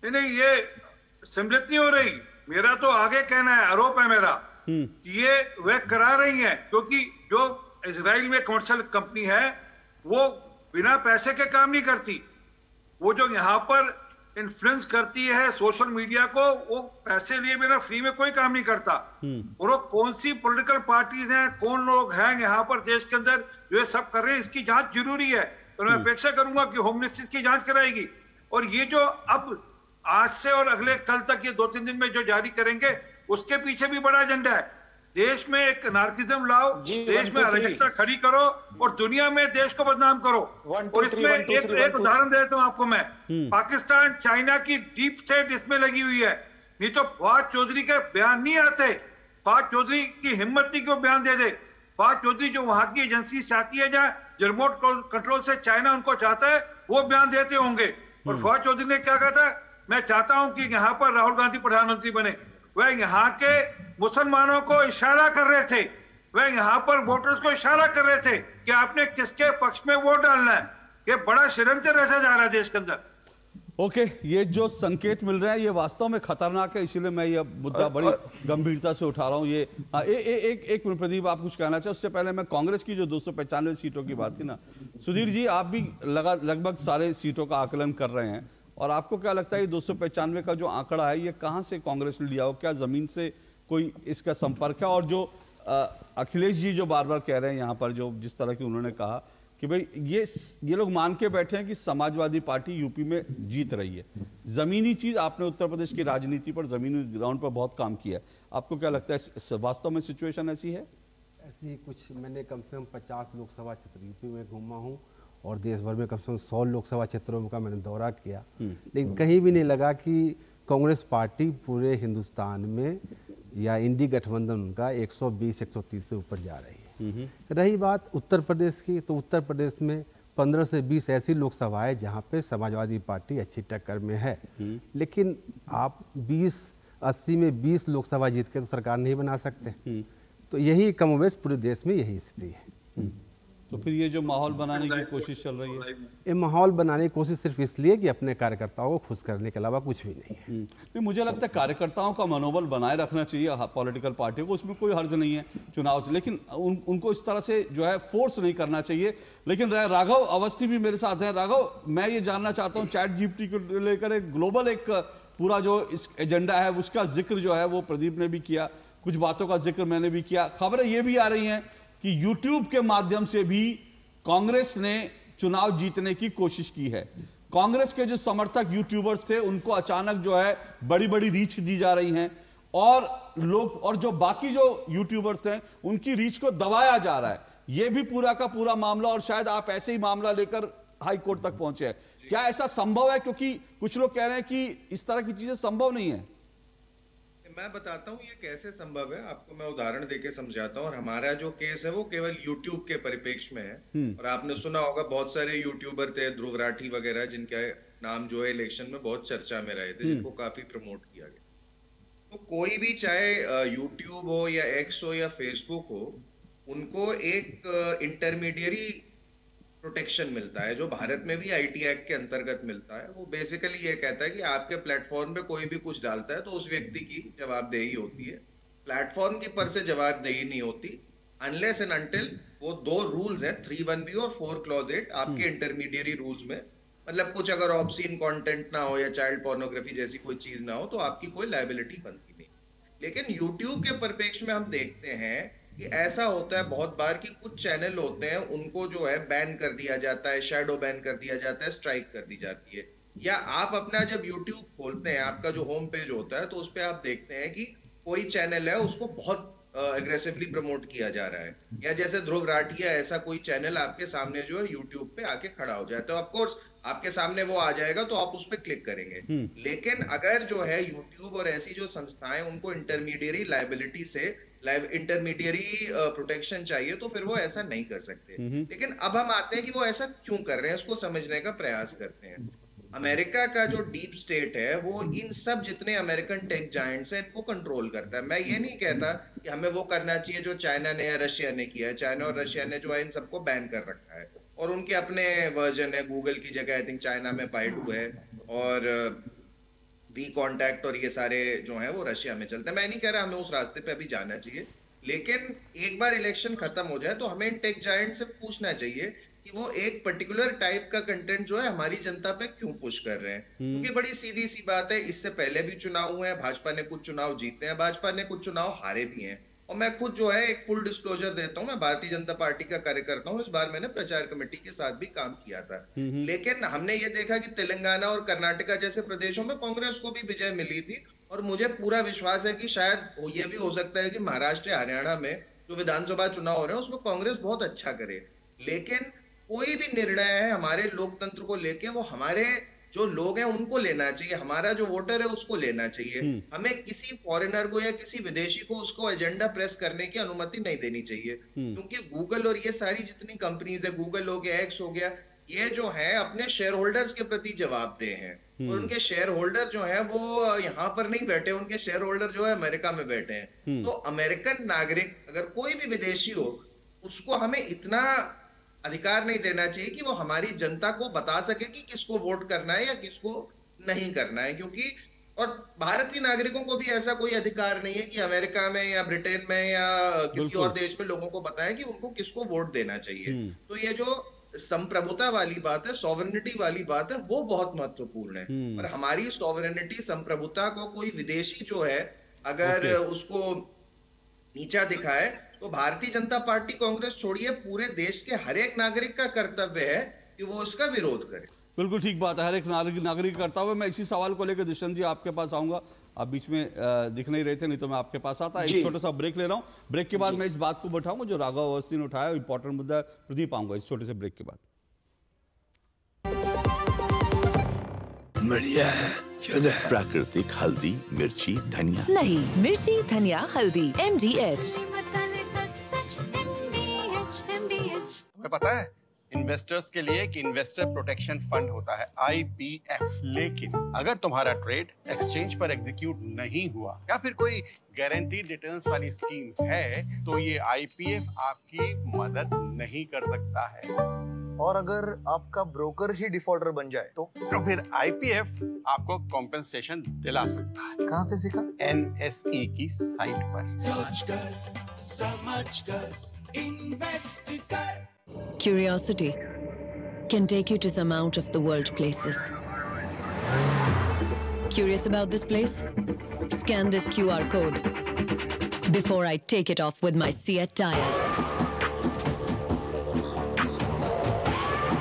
नहीं नहीं ये सम्मिलित नहीं हो रही। मेरा तो आगे कहना है आरोप है मेरा। ये वह करा रही है क्योंकि जो इसराइल में कमर्शियल कंपनी है वो बिना पैसे के काम नहीं करती। वो जो यहाँ पर इन्फ्लुएंस करती है सोशल मीडिया को वो पैसे लिए बिना फ्री में कोई काम नहीं करता। और वो कौन सी पॉलिटिकल पार्टीज़ हैं कौन लोग हैं यहाँ पर देश के अंदर जो ये सब कर रहे हैं इसकी जाँच ज़रूरी है। तो मैं अपेक्षा करूँगा कि होम मिनिस्ट्री इसकी जाँच कराएगी। और ये जो अब आज से और अगले कल तक ये दो तीन दिन में जो जारी करेंगे उसके पीछे भी बड़ा एजेंडा है। देश में एक नार्किज्म लाओ देश में अराजकता खड़ी करो और दुनिया में देश को बदनाम करो। और इसमें one, two, एक three, एक. उदाहरण देता हूँ आपको मैं। पाकिस्तान चाइना की डीप स्टेट इसमें लगी हुई है। नहीं तो फवाद चौधरी के बयान नहीं आते। फवाद चौधरी की हिम्मत नहीं कि वो बयान दे दे। फवाद चौधरी जो वहाँ की एजेंसी चाहती है जहाँ रिमोट कंट्रोल से चाइना उनको चाहता है वो बयान देते होंगे। और फवाद चौधरी ने क्या कहा था? मैं चाहता हूँ कि यहाँ पर राहुल गांधी प्रधानमंत्री बने। वह यहाँ के मुसलमानों को इशारा कर रहे थे। वह यहाँ पर वोटर्स को इशारा कर रहे थे कि आपने किसके पक्ष में वोट डालना है। ये बड़ा षडयंत्र रचा जा रहा है देश के अंदर। ओके ये जो संकेत मिल रहा है ये वास्तव में खतरनाक है इसीलिए मैं ये मुद्दा बड़ी गंभीरता से उठा रहा हूँ। ये हाँ, ए, ए, एक एक मिनट प्रदीप आप कुछ कहना चाहे? उससे पहले मैं कांग्रेस की जो दो सीटों की बात थी ना सुधीर जी आप भी लगा लगभग सारे सीटों का आकलन कर रहे हैं। और आपको क्या लगता है दो सौ पंचानवे का जो आंकड़ा है, ये कहाँ से कांग्रेस ने लिया हो क्या ज़मीन से कोई इसका संपर्क है? और जो अखिलेश जी जो बार बार कह रहे हैं यहाँ पर, जो जिस तरह की उन्होंने कहा कि भाई ये ये लोग मान के बैठे हैं कि समाजवादी पार्टी यूपी में जीत रही है। जमीनी चीज़, आपने उत्तर प्रदेश की राजनीति पर, जमीनी ग्राउंड पर बहुत काम किया है। आपको क्या लगता है वास्तव में सिचुएशन ऐसी है? ऐसी कुछ, मैंने कम से कम पचास लोकसभा क्षेत्र यूपी में घूमा हूँ। और देश भर में कम से कम सौ लोकसभा क्षेत्रों का मैंने दौरा किया। लेकिन कहीं भी नहीं लगा कि कांग्रेस पार्टी पूरे हिंदुस्तान में या इंडी गठबंधन उनका 120 130 से ऊपर जा रही है। रही बात उत्तर प्रदेश की तो उत्तर प्रदेश में 15 से 20 ऐसी लोकसभाएँ जहाँ पे समाजवादी पार्टी अच्छी टक्कर में है। लेकिन आप 20 80 में 20 लोकसभा जीत के तो सरकार नहीं बना सकते। तो यही कमोवेश पूरे देश में यही स्थिति है। तो फिर ये जो माहौल बनाने की कोशिश चल रही है। ये माहौल बनाने की कोशिश सिर्फ़ इसलिए कि अपने कार्यकर्ताओं को खुश करने के अलावा कुछ भी नहीं है। नहीं मुझे लगता है कार्यकर्ताओं का मनोबल बनाए रखना चाहिए पॉलिटिकल पार्टियों को उसमें कोई हर्ज नहीं है चुनाव से। लेकिन उन, उनको इस तरह से जो है फोर्स नहीं करना चाहिए। लेकिन राघव अवस्थी भी मेरे साथ हैं। राघव मैं ये जानना चाहता हूँ चैट जीपीटी को लेकर एक ग्लोबल एक पूरा जो इस एजेंडा है उसका ज़िक्र जो है वो प्रदीप ने भी किया। कुछ बातों का ज़िक्र मैंने भी किया। खबरें ये भी आ रही हैं कि यूट्यूब के माध्यम से भी कांग्रेस ने चुनाव जीतने की कोशिश की है। कांग्रेस के जो समर्थक यूट्यूबर्स थे, उनको अचानक जो है बड़ी बड़ी रीच दी जा रही हैं और लोग, और जो बाकी जो यूट्यूबर्स हैं, उनकी रीच को दबाया जा रहा है। यह भी पूरा का पूरा मामला, और शायद आप ऐसे ही मामला लेकर हाई कोर्ट तक पहुँचे हैं। क्या ऐसा संभव है? क्योंकि कुछ लोग कह रहे हैं कि इस तरह की चीज़ें संभव नहीं है। मैं बताता हूँ ये कैसे संभव है आपको मैं उदाहरण देके समझाता हूँ और हमारा जो केस है वो केवल यूट्यूब के परिप्रेक्ष्य में है हम्म। और आपने सुना होगा बहुत सारे यूट्यूबर थे ध्रुव राठी वगैरह जिनके नाम जो है इलेक्शन में बहुत चर्चा में रहे थे हम्म। जिनको काफ़ी प्रमोट किया गया तो कोई भी चाहे यूट्यूब हो या एक्स हो या फेसबुक हो उनको एक इंटरमीडियरी प्रोटेक्शन मिलता है जो भारत में भी आईटी एक्ट के अंतर्गत मिलता है वो बेसिकली ये कहता है कि आपके प्लेटफॉर्म पे कोई भी कुछ डालता है तो उस व्यक्ति की जवाबदेही होती है। प्लेटफॉर्म की पर से जवाबदेही नहीं होती अनलेस एंड अनटिल वो दो रूल्स हैं थ्री वन बी और फोर क्लॉज एट आपके इंटरमीडियरी रूल्स में। मतलब कुछ अगर ऑप्सीन कंटेंट ना हो या चाइल्ड पोर्नोग्राफी जैसी कोई चीज़ ना हो तो आपकी कोई लाइबिलिटी बनती नहीं। लेकिन यूट्यूब के परिप्रेक्ष्य में हम देखते हैं कि ऐसा होता है बहुत बार कि कुछ चैनल होते हैं उनको जो है बैन कर दिया जाता है शेडो बैन कर दिया जाता है स्ट्राइक कर दी जाती है। या आप अपना जब यूट्यूब खोलते हैं आपका जो होम पेज होता है तो उस पर आप देखते हैं कि कोई चैनल है उसको बहुत एग्रेसिवली प्रमोट किया जा रहा है। या जैसे ध्रुव राठिया ऐसा कोई चैनल आपके सामने जो है यूट्यूब पे आके खड़ा हो जाए तो ऑफकोर्स आपके सामने वो आ जाएगा तो आप उस पर क्लिक करेंगे। लेकिन अगर जो है यूट्यूब और ऐसी जो संस्थाएँ उनको इंटरमीडियरी लाइबिलिटी से इंटरमीडियरी प्रोटेक्शन चाहिए तो फिर वो ऐसा नहीं कर सकते। लेकिन अब हम आते हैं कि वो ऐसा क्यों कर रहे हैं उसको समझने का प्रयास करते हैं। अमेरिका का जो डीप स्टेट है वो इन सब जितने अमेरिकन टेक जाइंट्स हैं इनको कंट्रोल करता है। मैं ये नहीं कहता कि हमें वो करना चाहिए जो चाइना ने या रशिया ने किया है। चाइना और रशिया ने जो है इन सबको बैन कर रखा है। और उनके अपने वर्जन है गूगल की जगह आई थिंक चाइना में बाइडू है। और वी कॉन्टैक्ट और ये सारे जो है वो रशिया में चलते हैं। मैं नहीं कह रहा हमें उस रास्ते पे अभी जाना चाहिए लेकिन एक बार इलेक्शन खत्म हो जाए तो हमें इन टेक जायंट से पूछना चाहिए कि वो एक पर्टिकुलर टाइप का कंटेंट जो है हमारी जनता पे क्यों पुश कर रहे हैं। क्योंकि बड़ी सीधी सी बात है इससे पहले भी चुनाव हुए हैं भाजपा ने कुछ चुनाव जीते हैं भाजपा ने कुछ चुनाव हारे भी हैं। और मैं खुद जो है एक फुल डिस्क्लोजर देता हूँ मैं भारतीय जनता पार्टी का कार्यकर्ता हूँ। इस बार मैंने प्रचार कमेटी के साथ भी काम किया था। लेकिन हमने ये देखा कि तेलंगाना और कर्नाटका जैसे प्रदेशों में कांग्रेस को भी विजय मिली थी और मुझे पूरा विश्वास है कि शायद ये भी हो सकता है कि महाराष्ट्र हरियाणा में जो विधानसभा चुनाव हो रहे हैं उसमें कांग्रेस बहुत अच्छा करे। लेकिन कोई भी निर्णय है हमारे लोकतंत्र को लेके वो हमारे जो लोग हैं उनको लेना चाहिए हमारा जो वोटर है उसको लेना चाहिए। हमें किसी फॉरेनर को या किसी विदेशी को उसको एजेंडा प्रेस करने की अनुमति नहीं देनी चाहिए। क्योंकि गूगल और ये सारी जितनी कंपनीज़ है गूगल हो गया एक्स हो गया ये जो है अपने शेयर होल्डर्स के प्रति जवाबदेह हैं। और उनके शेयर होल्डर जो है वो यहाँ पर नहीं बैठे उनके शेयर होल्डर जो है अमेरिका में बैठे हैं। तो अमेरिकन नागरिक अगर कोई भी विदेशी हो उसको हमें इतना अधिकार नहीं देना चाहिए कि वो हमारी जनता को बता सके कि किसको वोट करना है या किसको नहीं करना है क्योंकि और भारतीय नागरिकों को भी ऐसा कोई अधिकार नहीं है कि अमेरिका में या ब्रिटेन में या किसी और देश में लोगों को बताएँ कि उनको किसको वोट देना चाहिए। तो ये जो संप्रभुता वाली बात है सॉवरेनिटी वाली बात है वो बहुत महत्वपूर्ण है। और हमारी सॉवरेनिटी संप्रभुता को कोई विदेशी जो है अगर उसको नीचा दिखाए तो भारतीय जनता पार्टी कांग्रेस छोड़िए पूरे देश के हर एक नागरिक का कर्तव्य है कि वो उसका विरोध करे। बिल्कुल ठीक बात है हर एक नागरिक नागरिक करता हुआ मैं इसी सवाल को लेकर दुष्यंत जी आपके पास आऊँगा। आप बीच में दिख नहीं रहे थे नहीं तो मैं आपके पास आता। एक छोटा सा ब्रेक ले रहा हूँ। ब्रेक के बाद मैं इस बात को बैठाऊँगा जो राघव अवस्थी ने उठाया इंपॉर्टेंट मुद्दा प्रदीप आऊँगा इस छोटे से ब्रेक के बाद। बढ़िया है प्राकृतिक हल्दी मिर्ची धनिया? नहीं मिर्ची धनिया हल्दी एम डी एच तुम्हें पता है इन्वेस्टर्स के लिए एक इन्वेस्टर प्रोटेक्शन फंड होता है आईपीएफ लेकिन अगर तुम्हारा ट्रेड एक्सचेंज पर एग्जीक्यूट नहीं हुआ या फिर कोई गारंटीड रिटर्न्स वाली स्कीम है तो ये आईपीएफ आपकी मदद नहीं कर सकता है। और अगर आपका ब्रोकर ही डिफॉल्टर बन जाए तो? तो फिर आईपीएफ आपको कॉम्पेंसेशन दिला सकता है। कहाँ से सीखा? एनएसई की साइट पर। सोच कर समझ कर इन्वेस्ट कर। Curiosity can take you to some out of the world places. Curious about this place? Scan this QR code before I take it off with my Seat tires.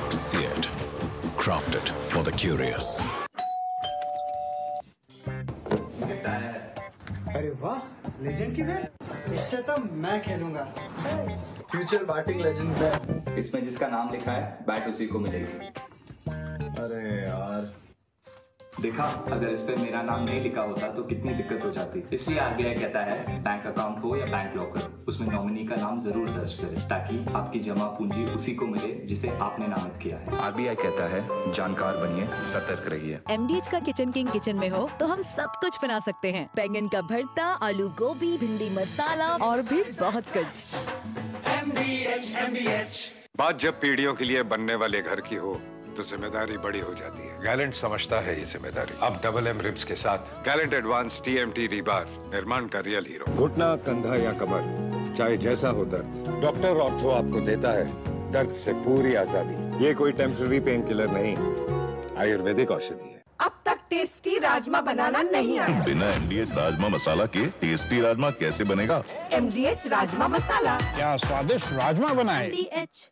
Seat. Crafted for the curious. अरे वाह लेजेंड की बैट इससे तो मैं खेलूंगा फ्यूचर बैटिंग लेजेंड है। इसमें जिसका नाम लिखा है बैट उसी को मिलेगी। अरे यार। देखा अगर इस पे मेरा नाम नहीं लिखा होता तो कितनी दिक्कत हो जाती। इसलिए आरबीआई कहता है बैंक अकाउंट हो या बैंक लॉकर उसमें नॉमिनी का नाम ज़रूर दर्ज करें ताकि आपकी जमा पूंजी उसी को मिले जिसे आपने नामित किया है। आरबीआई कहता है जानकार बनिए सतर्क रहिए। एमडीएच का किचन किंग किचन में हो तो हम सब कुछ बना सकते हैं। बैंगन का भरता आलू गोभी भिंडी मसाला और भी बहुत कुछ। बात जब पीढ़ियों के लिए बनने वाले घर की हो तो ज़िम्मेदारी बड़ी हो जाती है। गैलेंट समझता है ये ज़िम्मेदारी। अब डबल एम रिब्स के साथ। गैलेंट एडवांस टीएमटी रीबार निर्माण का रियल हीरो घुटना कंधा या कमर चाहे जैसा हो दर्द। डॉक्टर ऑर्थो आपको देता है दर्द से पूरी आज़ादी। ये कोई टेम्पररी पेन किलर नहीं। आयुर्वेदिक औषधि है। टेस्टी राजमा बनाना नहीं आया। बिना एमडीएच राजमा मसाला के टेस्टी राजमा कैसे बनेगा? एमडीएच राजमा मसाला। क्या स्वादिष्ट राजमा बनाए? एमडीएच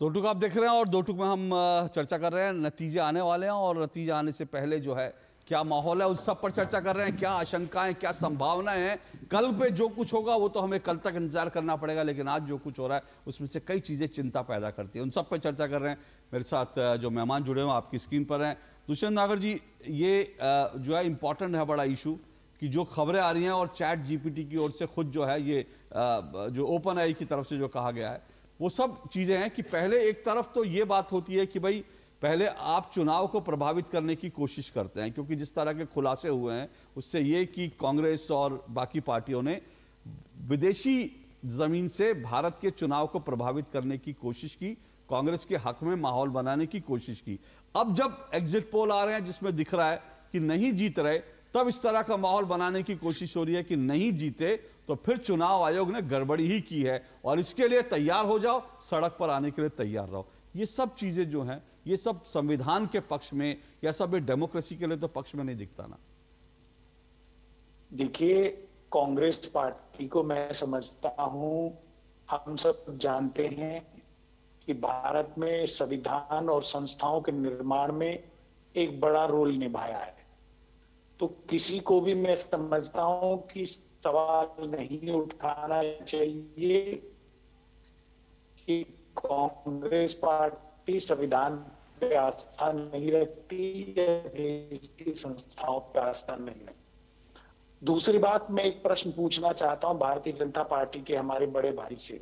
दो टुक आप देख रहे हैं और दो टुक में हम चर्चा कर रहे हैं। नतीजे आने वाले हैं और नतीजे आने से पहले जो है क्या माहौल है? उस सब पर चर्चा कर रहे हैं। क्या आशंकाएँ, क्या संभावनाएँ हैं? कल पे जो कुछ होगा, वो तो हमें कल तक इंतज़ार करना पड़ेगा, लेकिन आज जो कुछ हो रहा है, उसमें से कई चीज़ें चिंता पैदा करती है। उन सब पर चर्चा कर रहे हैं मेरे साथ जो मेहमान जुड़े हुए आपकी स्क्रीन पर हैं। दुष्यंत नागर जी, ये जो है इंपॉर्टेंट है बड़ा इशू कि जो खबरें आ रही हैं और चैट जीपीटी की ओर से खुद जो है, ये जो ओपन आई की तरफ़ से जो कहा गया है, वो सब चीज़ें हैं कि पहले एक तरफ़ तो ये बात होती है कि भाई पहले आप चुनाव को प्रभावित करने की कोशिश करते हैं, क्योंकि जिस तरह के खुलासे हुए हैं, उससे ये कि कांग्रेस और बाकी पार्टियों ने विदेशी ज़मीन से भारत के चुनाव को प्रभावित करने की कोशिश की, कांग्रेस के हक में माहौल बनाने की कोशिश की। अब जब एग्जिट पोल आ रहे हैं, जिसमें दिख रहा है कि नहीं जीत रहे, तब इस तरह का माहौल बनाने की कोशिश हो रही है कि नहीं जीते तो फिर चुनाव आयोग ने गड़बड़ी ही की है। और इसके लिए तैयार हो जाओ, सड़क पर आने के लिए तैयार रहो। ये सब चीज़ें जो हैं ये सब संविधान के पक्ष में या सब ये डेमोक्रेसी के लिए तो पक्ष में नहीं दिखता ना। देखिए, कांग्रेस पार्टी को मैं समझता हूँ, हम सब जानते हैं कि भारत में संविधान और संस्थाओं के निर्माण में एक बड़ा रोल निभाया है। तो किसी को भी मैं समझता हूँ कि सवाल नहीं उठाना चाहिए कि कांग्रेस पार्टी संविधान पे आस्था नहीं रखती देश की संस्थाओं पे आस्था नहीं रखती दूसरी बात मैं एक प्रश्न पूछना चाहता हूँ भारतीय जनता पार्टी के हमारे बड़े भाई से,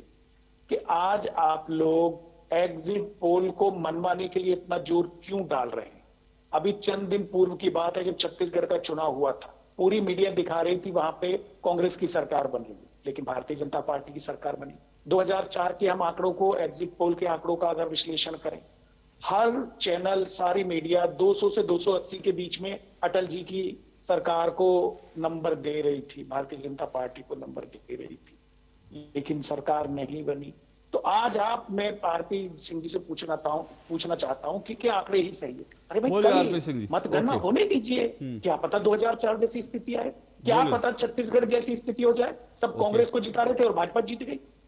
कि आज आप लोग एग्जिट पोल को मनवाने के लिए इतना ज़ोर क्यों डाल रहे हैं? अभी चंद दिन पूर्व की बात है जब छत्तीसगढ़ का चुनाव हुआ था। पूरी मीडिया दिखा रही थी वहाँ पे कांग्रेस की सरकार बनी लेकिन भारतीय जनता पार्टी की सरकार बनी। 2004 के हम आंकड़ों को एग्जिट पोल के आंकड़ों का अगर विश्लेषण करें हर चैनल सारी मीडिया 200 से 280 के बीच में अटल जी की सरकार को नंबर दे रही थी भारतीय जनता पार्टी को नंबर दे रही थी लेकिन सरकार नहीं बनी। तो आज आप मैं आरपी सिंह जी से पूछना पूछना चाहता हूँ कि क्या आंकड़े ही सही है? अरे भाई। मतगणना होने दीजिए। क्या पता 2004 जैसी स्थिति आए? क्या पता छत्तीसगढ़ जैसी स्थिति हो जाए? सब कांग्रेस को जिता रहे थे और भाजपा जीत गई। हम्म,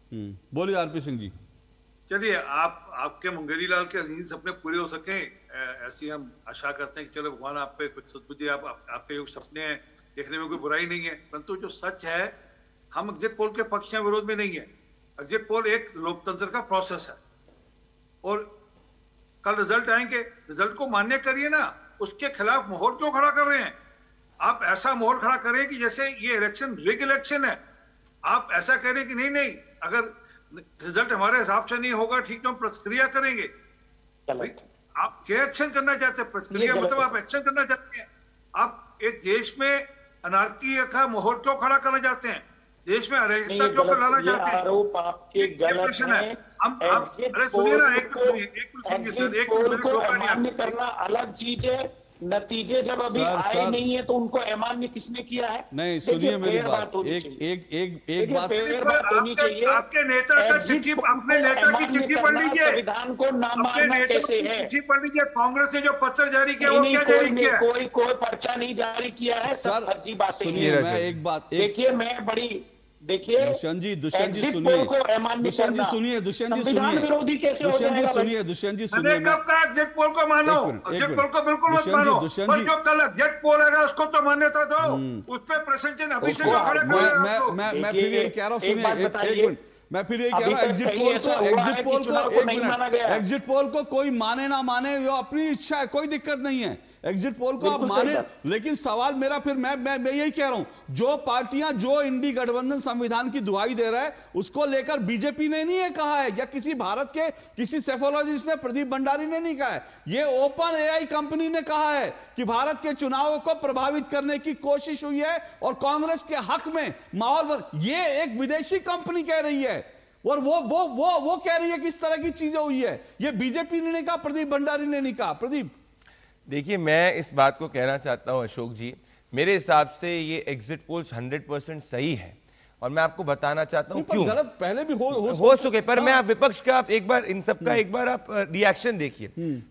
बोलिए आरपी सिंह जी। चलिए आप आपके मुंगेरी लाल के अज़ीज़ सपने पूरे हो सके। ऐसी हम आशा करते हैं कि चलो भगवान आप पे कुछ सदबुद्धि आप, आप आपके जो सपने हैं देखने में कोई बुराई नहीं है। परंतु जो सच है हम एग्जिट पोल के पक्ष या विरोध में नहीं है। एग्जिट पोल एक लोकतंत्र का प्रोसेस है। और कल रिज़ल्ट आएँगे। रिज़ल्ट को मान्य करिए ना उसके खिलाफ मोहर क्यों खड़ा कर रहे हैं? आप ऐसा मोहर खड़ा करें कि जैसे ये इलेक्शन रिग इलेक्शन है। आप ऐसा कह रहे हैं कि नहीं नहीं अगर रिज़ल्ट हमारे हिसाब से नहीं होगा ठीक तो हम प्रक्रिया करेंगे। आप क्या एक्शन करना चाहते हैं? प्रक्रिया ये गलत मतलब आप एक्शन करना चाहते हैं। आप एक देश में अनारकी का माहौल क्यों खड़ा करना चाहते हैं? देश में अराजकता क्यों लाना चाहते हैं? है। हम हम अरे सुनिए ना एक मिनट सुनिए एक मिनट सुनिए सर एक मिनट रोका नहीं अलग चीज़ है। नतीजे जब अभी सर, आए सर। नहीं है तो उनको अमान्य किसने किया है? नहीं सुनिए मेरी बात। होनी एक चाहिए। एक एक एक बात बात होनी आपके चाहिए। आपके नेता का चिट्ठी अपने नेता की चिट्ठी पढ़ लीजिए संविधान को ना मानना कैसे है? चिट्ठी पढ़ लीजिए कांग्रेस ने जो पत्र जारी किया वो क्या कोई जारी किया? कोई कोई पर्चा नहीं जारी किया है सर फर्जी बातें सुनिए मैं एक बात देखिए मैं बड़ी देखिए दुष्यंत जी दुष्यंत जी सुनिए। दुष्यंत जी सुनिए दुष्यंत जी सुनिए। विरोधी कैसे दुष्यंत जी सुनिए दुष्यंत जी सुनिए। कब एग्जिट पोल को मानो? एग्जिट। पोल को बिल्कुल मत मानो। दुष्यंत पर जी। जो कल एग्जिट पोल आएगा उसको तो मान्यता दो। उस पे प्रसन्न अभी से खड़े कर मैं मैं मैं फिर यही कह रहा हूँ सुनिए एक एक मिनट। मैं फिर यही कह रहा हूँ एग्जिट पोल को एग्जिट पोल को एक मिनट। एग्जिट पोल को कोई माने ना माने वो अपनी इच्छा है कोई दिक्कत नहीं है। एग्जिट पोल को आप माने लेकिन सवाल मेरा फिर मैं मैं मैं यही कह रहा हूँ जो पार्टियाँ जो इंडी गठबंधन संविधान की दुहाई दे रहा है उसको लेकर बीजेपी ने नहीं कहा है या किसी भारत के किसी सेफोलॉजिस्ट ने प्रदीप भंडारी ने नहीं कहा है। ये ओपन एआई कंपनी ने कहा है कि भारत के चुनावों को प्रभावित करने की कोशिश हुई है और कांग्रेस के हक में माहौल ये एक विदेशी कंपनी कह रही है। और वो वो वो वो कह रही है कि इस तरह की चीज़ें हुई है। ये बीजेपी ने नहीं कहा प्रदीप भंडारी ने नहीं कहा। प्रदीप देखिए मैं इस बात को कहना चाहता हूँ अशोक जी मेरे हिसाब से ये एग्जिट पोल्स 100 परसेंट सही है। और मैं आपको बताना चाहता हूँ क्यों? गलत पहले भी हो हो, हो चुके पर हाँ। मैं आप विपक्ष का आप एक बार इन सबका एक बार आप रिएक्शन देखिए।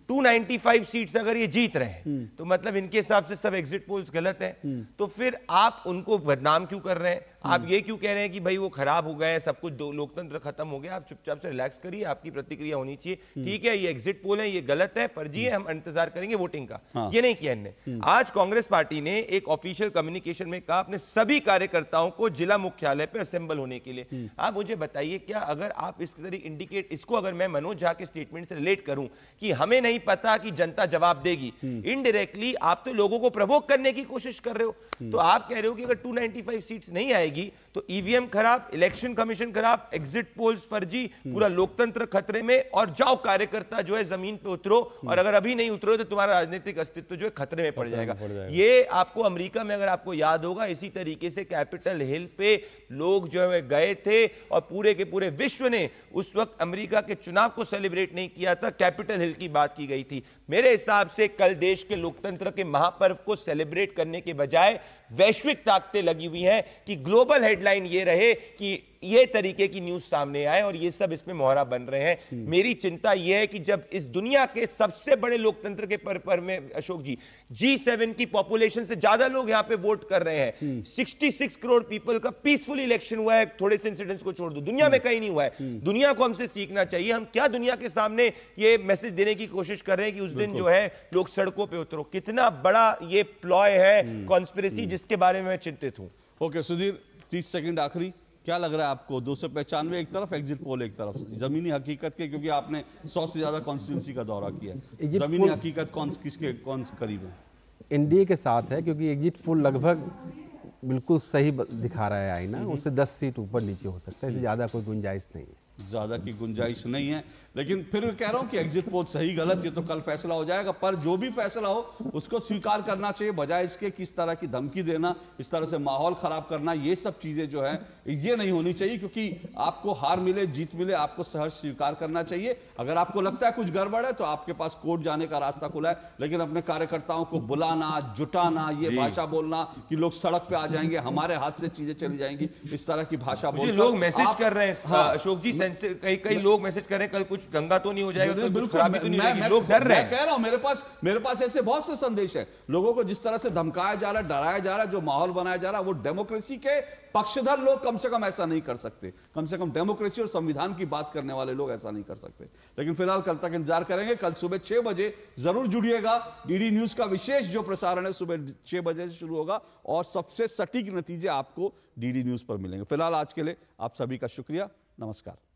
295 सीट्स अगर ये जीत रहे हैं तो मतलब इनके हिसाब से सब एग्जिट पोल्स गलत हैं। तो फिर आप उनको बदनाम क्यों कर रहे हैं? आप ये क्यों कह रहे हैं कि भाई वो खराब हो गए सब कुछ लोकतंत्र खत्म हो गया आप चुपचाप से रिलैक्स करिए आपकी प्रतिक्रिया होनी चाहिए। ठीक है ये एग्जिट पोल है ये गलत है फर्जी है हम इंतज़ार करेंगे वोटिंग का। हाँ। ये नहीं किया इनने। आज कांग्रेस पार्टी ने एक ऑफिशियल कम्युनिकेशन में कहा अपने सभी कार्यकर्ताओं को जिला मुख्यालय पे असेंबल होने के लिए। आप मुझे बताइए क्या अगर आप इस तरह इंडिकेट इसको अगर मैं मनोज झा के स्टेटमेंट से रिलेट करूँ कि हमें नहीं पता कि जनता जवाब देगी इनडायरेक्टली आप तो लोगों को प्रवोक करने की कोशिश कर रहे हो। तो आप कह रहे हो कि अगर 295 सीट्स नहीं आएगी तो ईवीएम खराब इलेक्शन कमीशन खराब एग्जिट पोल्स फर्जी पूरा लोकतंत्र खतरे में और जाओ कार्यकर्ता जो है ज़मीन पे उतरो और अगर अभी नहीं उतरो तो तुम्हारा राजनीतिक अस्तित्व जो है खतरे में पड़ जाएगा। ये आपको अमेरिका में अगर आपको याद होगा इसी तरीके से कैपिटल हिल पे लोग जो है गए थे और पूरे के पूरे विश्व ने उस वक्त अमेरिका के चुनाव को सेलिब्रेट नहीं किया था कैपिटल हिल की बात की गई थी। मेरे हिसाब से कल देश के लोकतंत्र के महापर्व को सेलिब्रेट करने के बजाय वैश्विक ताकतें लगी हुई हैं कि ग्लोबल हेडलाइन ये रहे कि ये तरीके की न्यूज़ सामने आए और ये सब इसमें मोहरा बन रहे हैं। मेरी चिंता ये है कि जब इस दुनिया के सबसे बड़े लोकतंत्र के पर, पर में अशोक जी जी सेवन की पॉपुलेशन से ज़्यादा लोग यहाँ पे वोट कर रहे हैं। 66 करोड़ पीपल का पीसफुल इलेक्शन हुआ है थोड़े से इंसिडेंट्स को छोड़ दो। दुनिया में कहीं नहीं हुआ है। दुनिया को हमसे सीखना चाहिए। हम क्या दुनिया के सामने ये मैसेज देने की कोशिश कर रहे हैं कि उस दिन जो है लोग सड़कों पर उतरो। कितना बड़ा ये प्लॉय है कॉन्स्पिरेसी जिसके बारे में मैं चिंतित हूँ। ओके सुधीर तीस सेकंड आखिरी। क्या लग रहा है आपको? दो सौ पचानवे एक तरफ़ एग्जिट पोल एक तरफ़ जमीनी हकीकत के क्योंकि आपने सौ से ज़्यादा कॉन्स्टिट्यूंसी का दौरा किया। है जमीनी हकीकत कौन किसके कौन करीब है? एनडीए के साथ है क्योंकि एग्जिट पोल लगभग बिल्कुल सही दिखा रहा है आईना। उससे 10 सीट ऊपर नीचे हो सकता है इससे ज़्यादा कोई गुंजाइश नहीं है। ज़्यादा की गुंजाइश नहीं है। लेकिन फिर कह रहा हूँ कि एग्जिट पोल सही गलत ये तो कल फैसला हो जाएगा पर जो भी फैसला हो उसको स्वीकार करना चाहिए बजाय इसके किस तरह की धमकी देना इस तरह से माहौल खराब करना ये सब चीज़ें जो है ये नहीं होनी चाहिए क्योंकि आपको हार मिले जीत मिले आपको सहज स्वीकार करना चाहिए। अगर आपको लगता है कुछ गड़बड़ है तो आपके पास कोर्ट जाने का रास्ता खुला है लेकिन अपने कार्यकर्ताओं को बुलाना जुटाना ये भाषा बोलना कि लोग सड़क पे आ जाएँगे हमारे हाथ से चीज़ें चली जाएँगी इस तरह की भाषा बोलकर लोग मैसेज कर रहे हैं हाँ। अशोक जी कई कई लोग मैसेज कर रहे हैं कल कुछ दंगा तो नहीं हो जाएगा कल कुछ खराबी तो नहीं होगी लोग डर रहे हैं। कह रहा हूँ मेरे पास मेरे पास ऐसे बहुत से संदेश है। लोगों को जिस तरह से धमकाया जा रहा है डराया जा रहा है जो माहौल बनाया जा रहा है वो डेमोक्रेसी के पक्षधर लोग कम से कम ऐसा नहीं कर सकते। कम से कम डेमोक्रेसी और संविधान की बात करने वाले लोग ऐसा नहीं कर सकते। लेकिन फ़िलहाल कल तक इंतज़ार करेंगे। कल सुबह छह बजे ज़रूर जुड़िएगा। डीडी न्यूज़ का विशेष जो प्रसारण है सुबह छह बजे से शुरू होगा और सबसे सटीक नतीजे आपको डीडी न्यूज़ पर मिलेंगे। फ़िलहाल आज के लिए आप सभी का शुक्रिया। नमस्कार।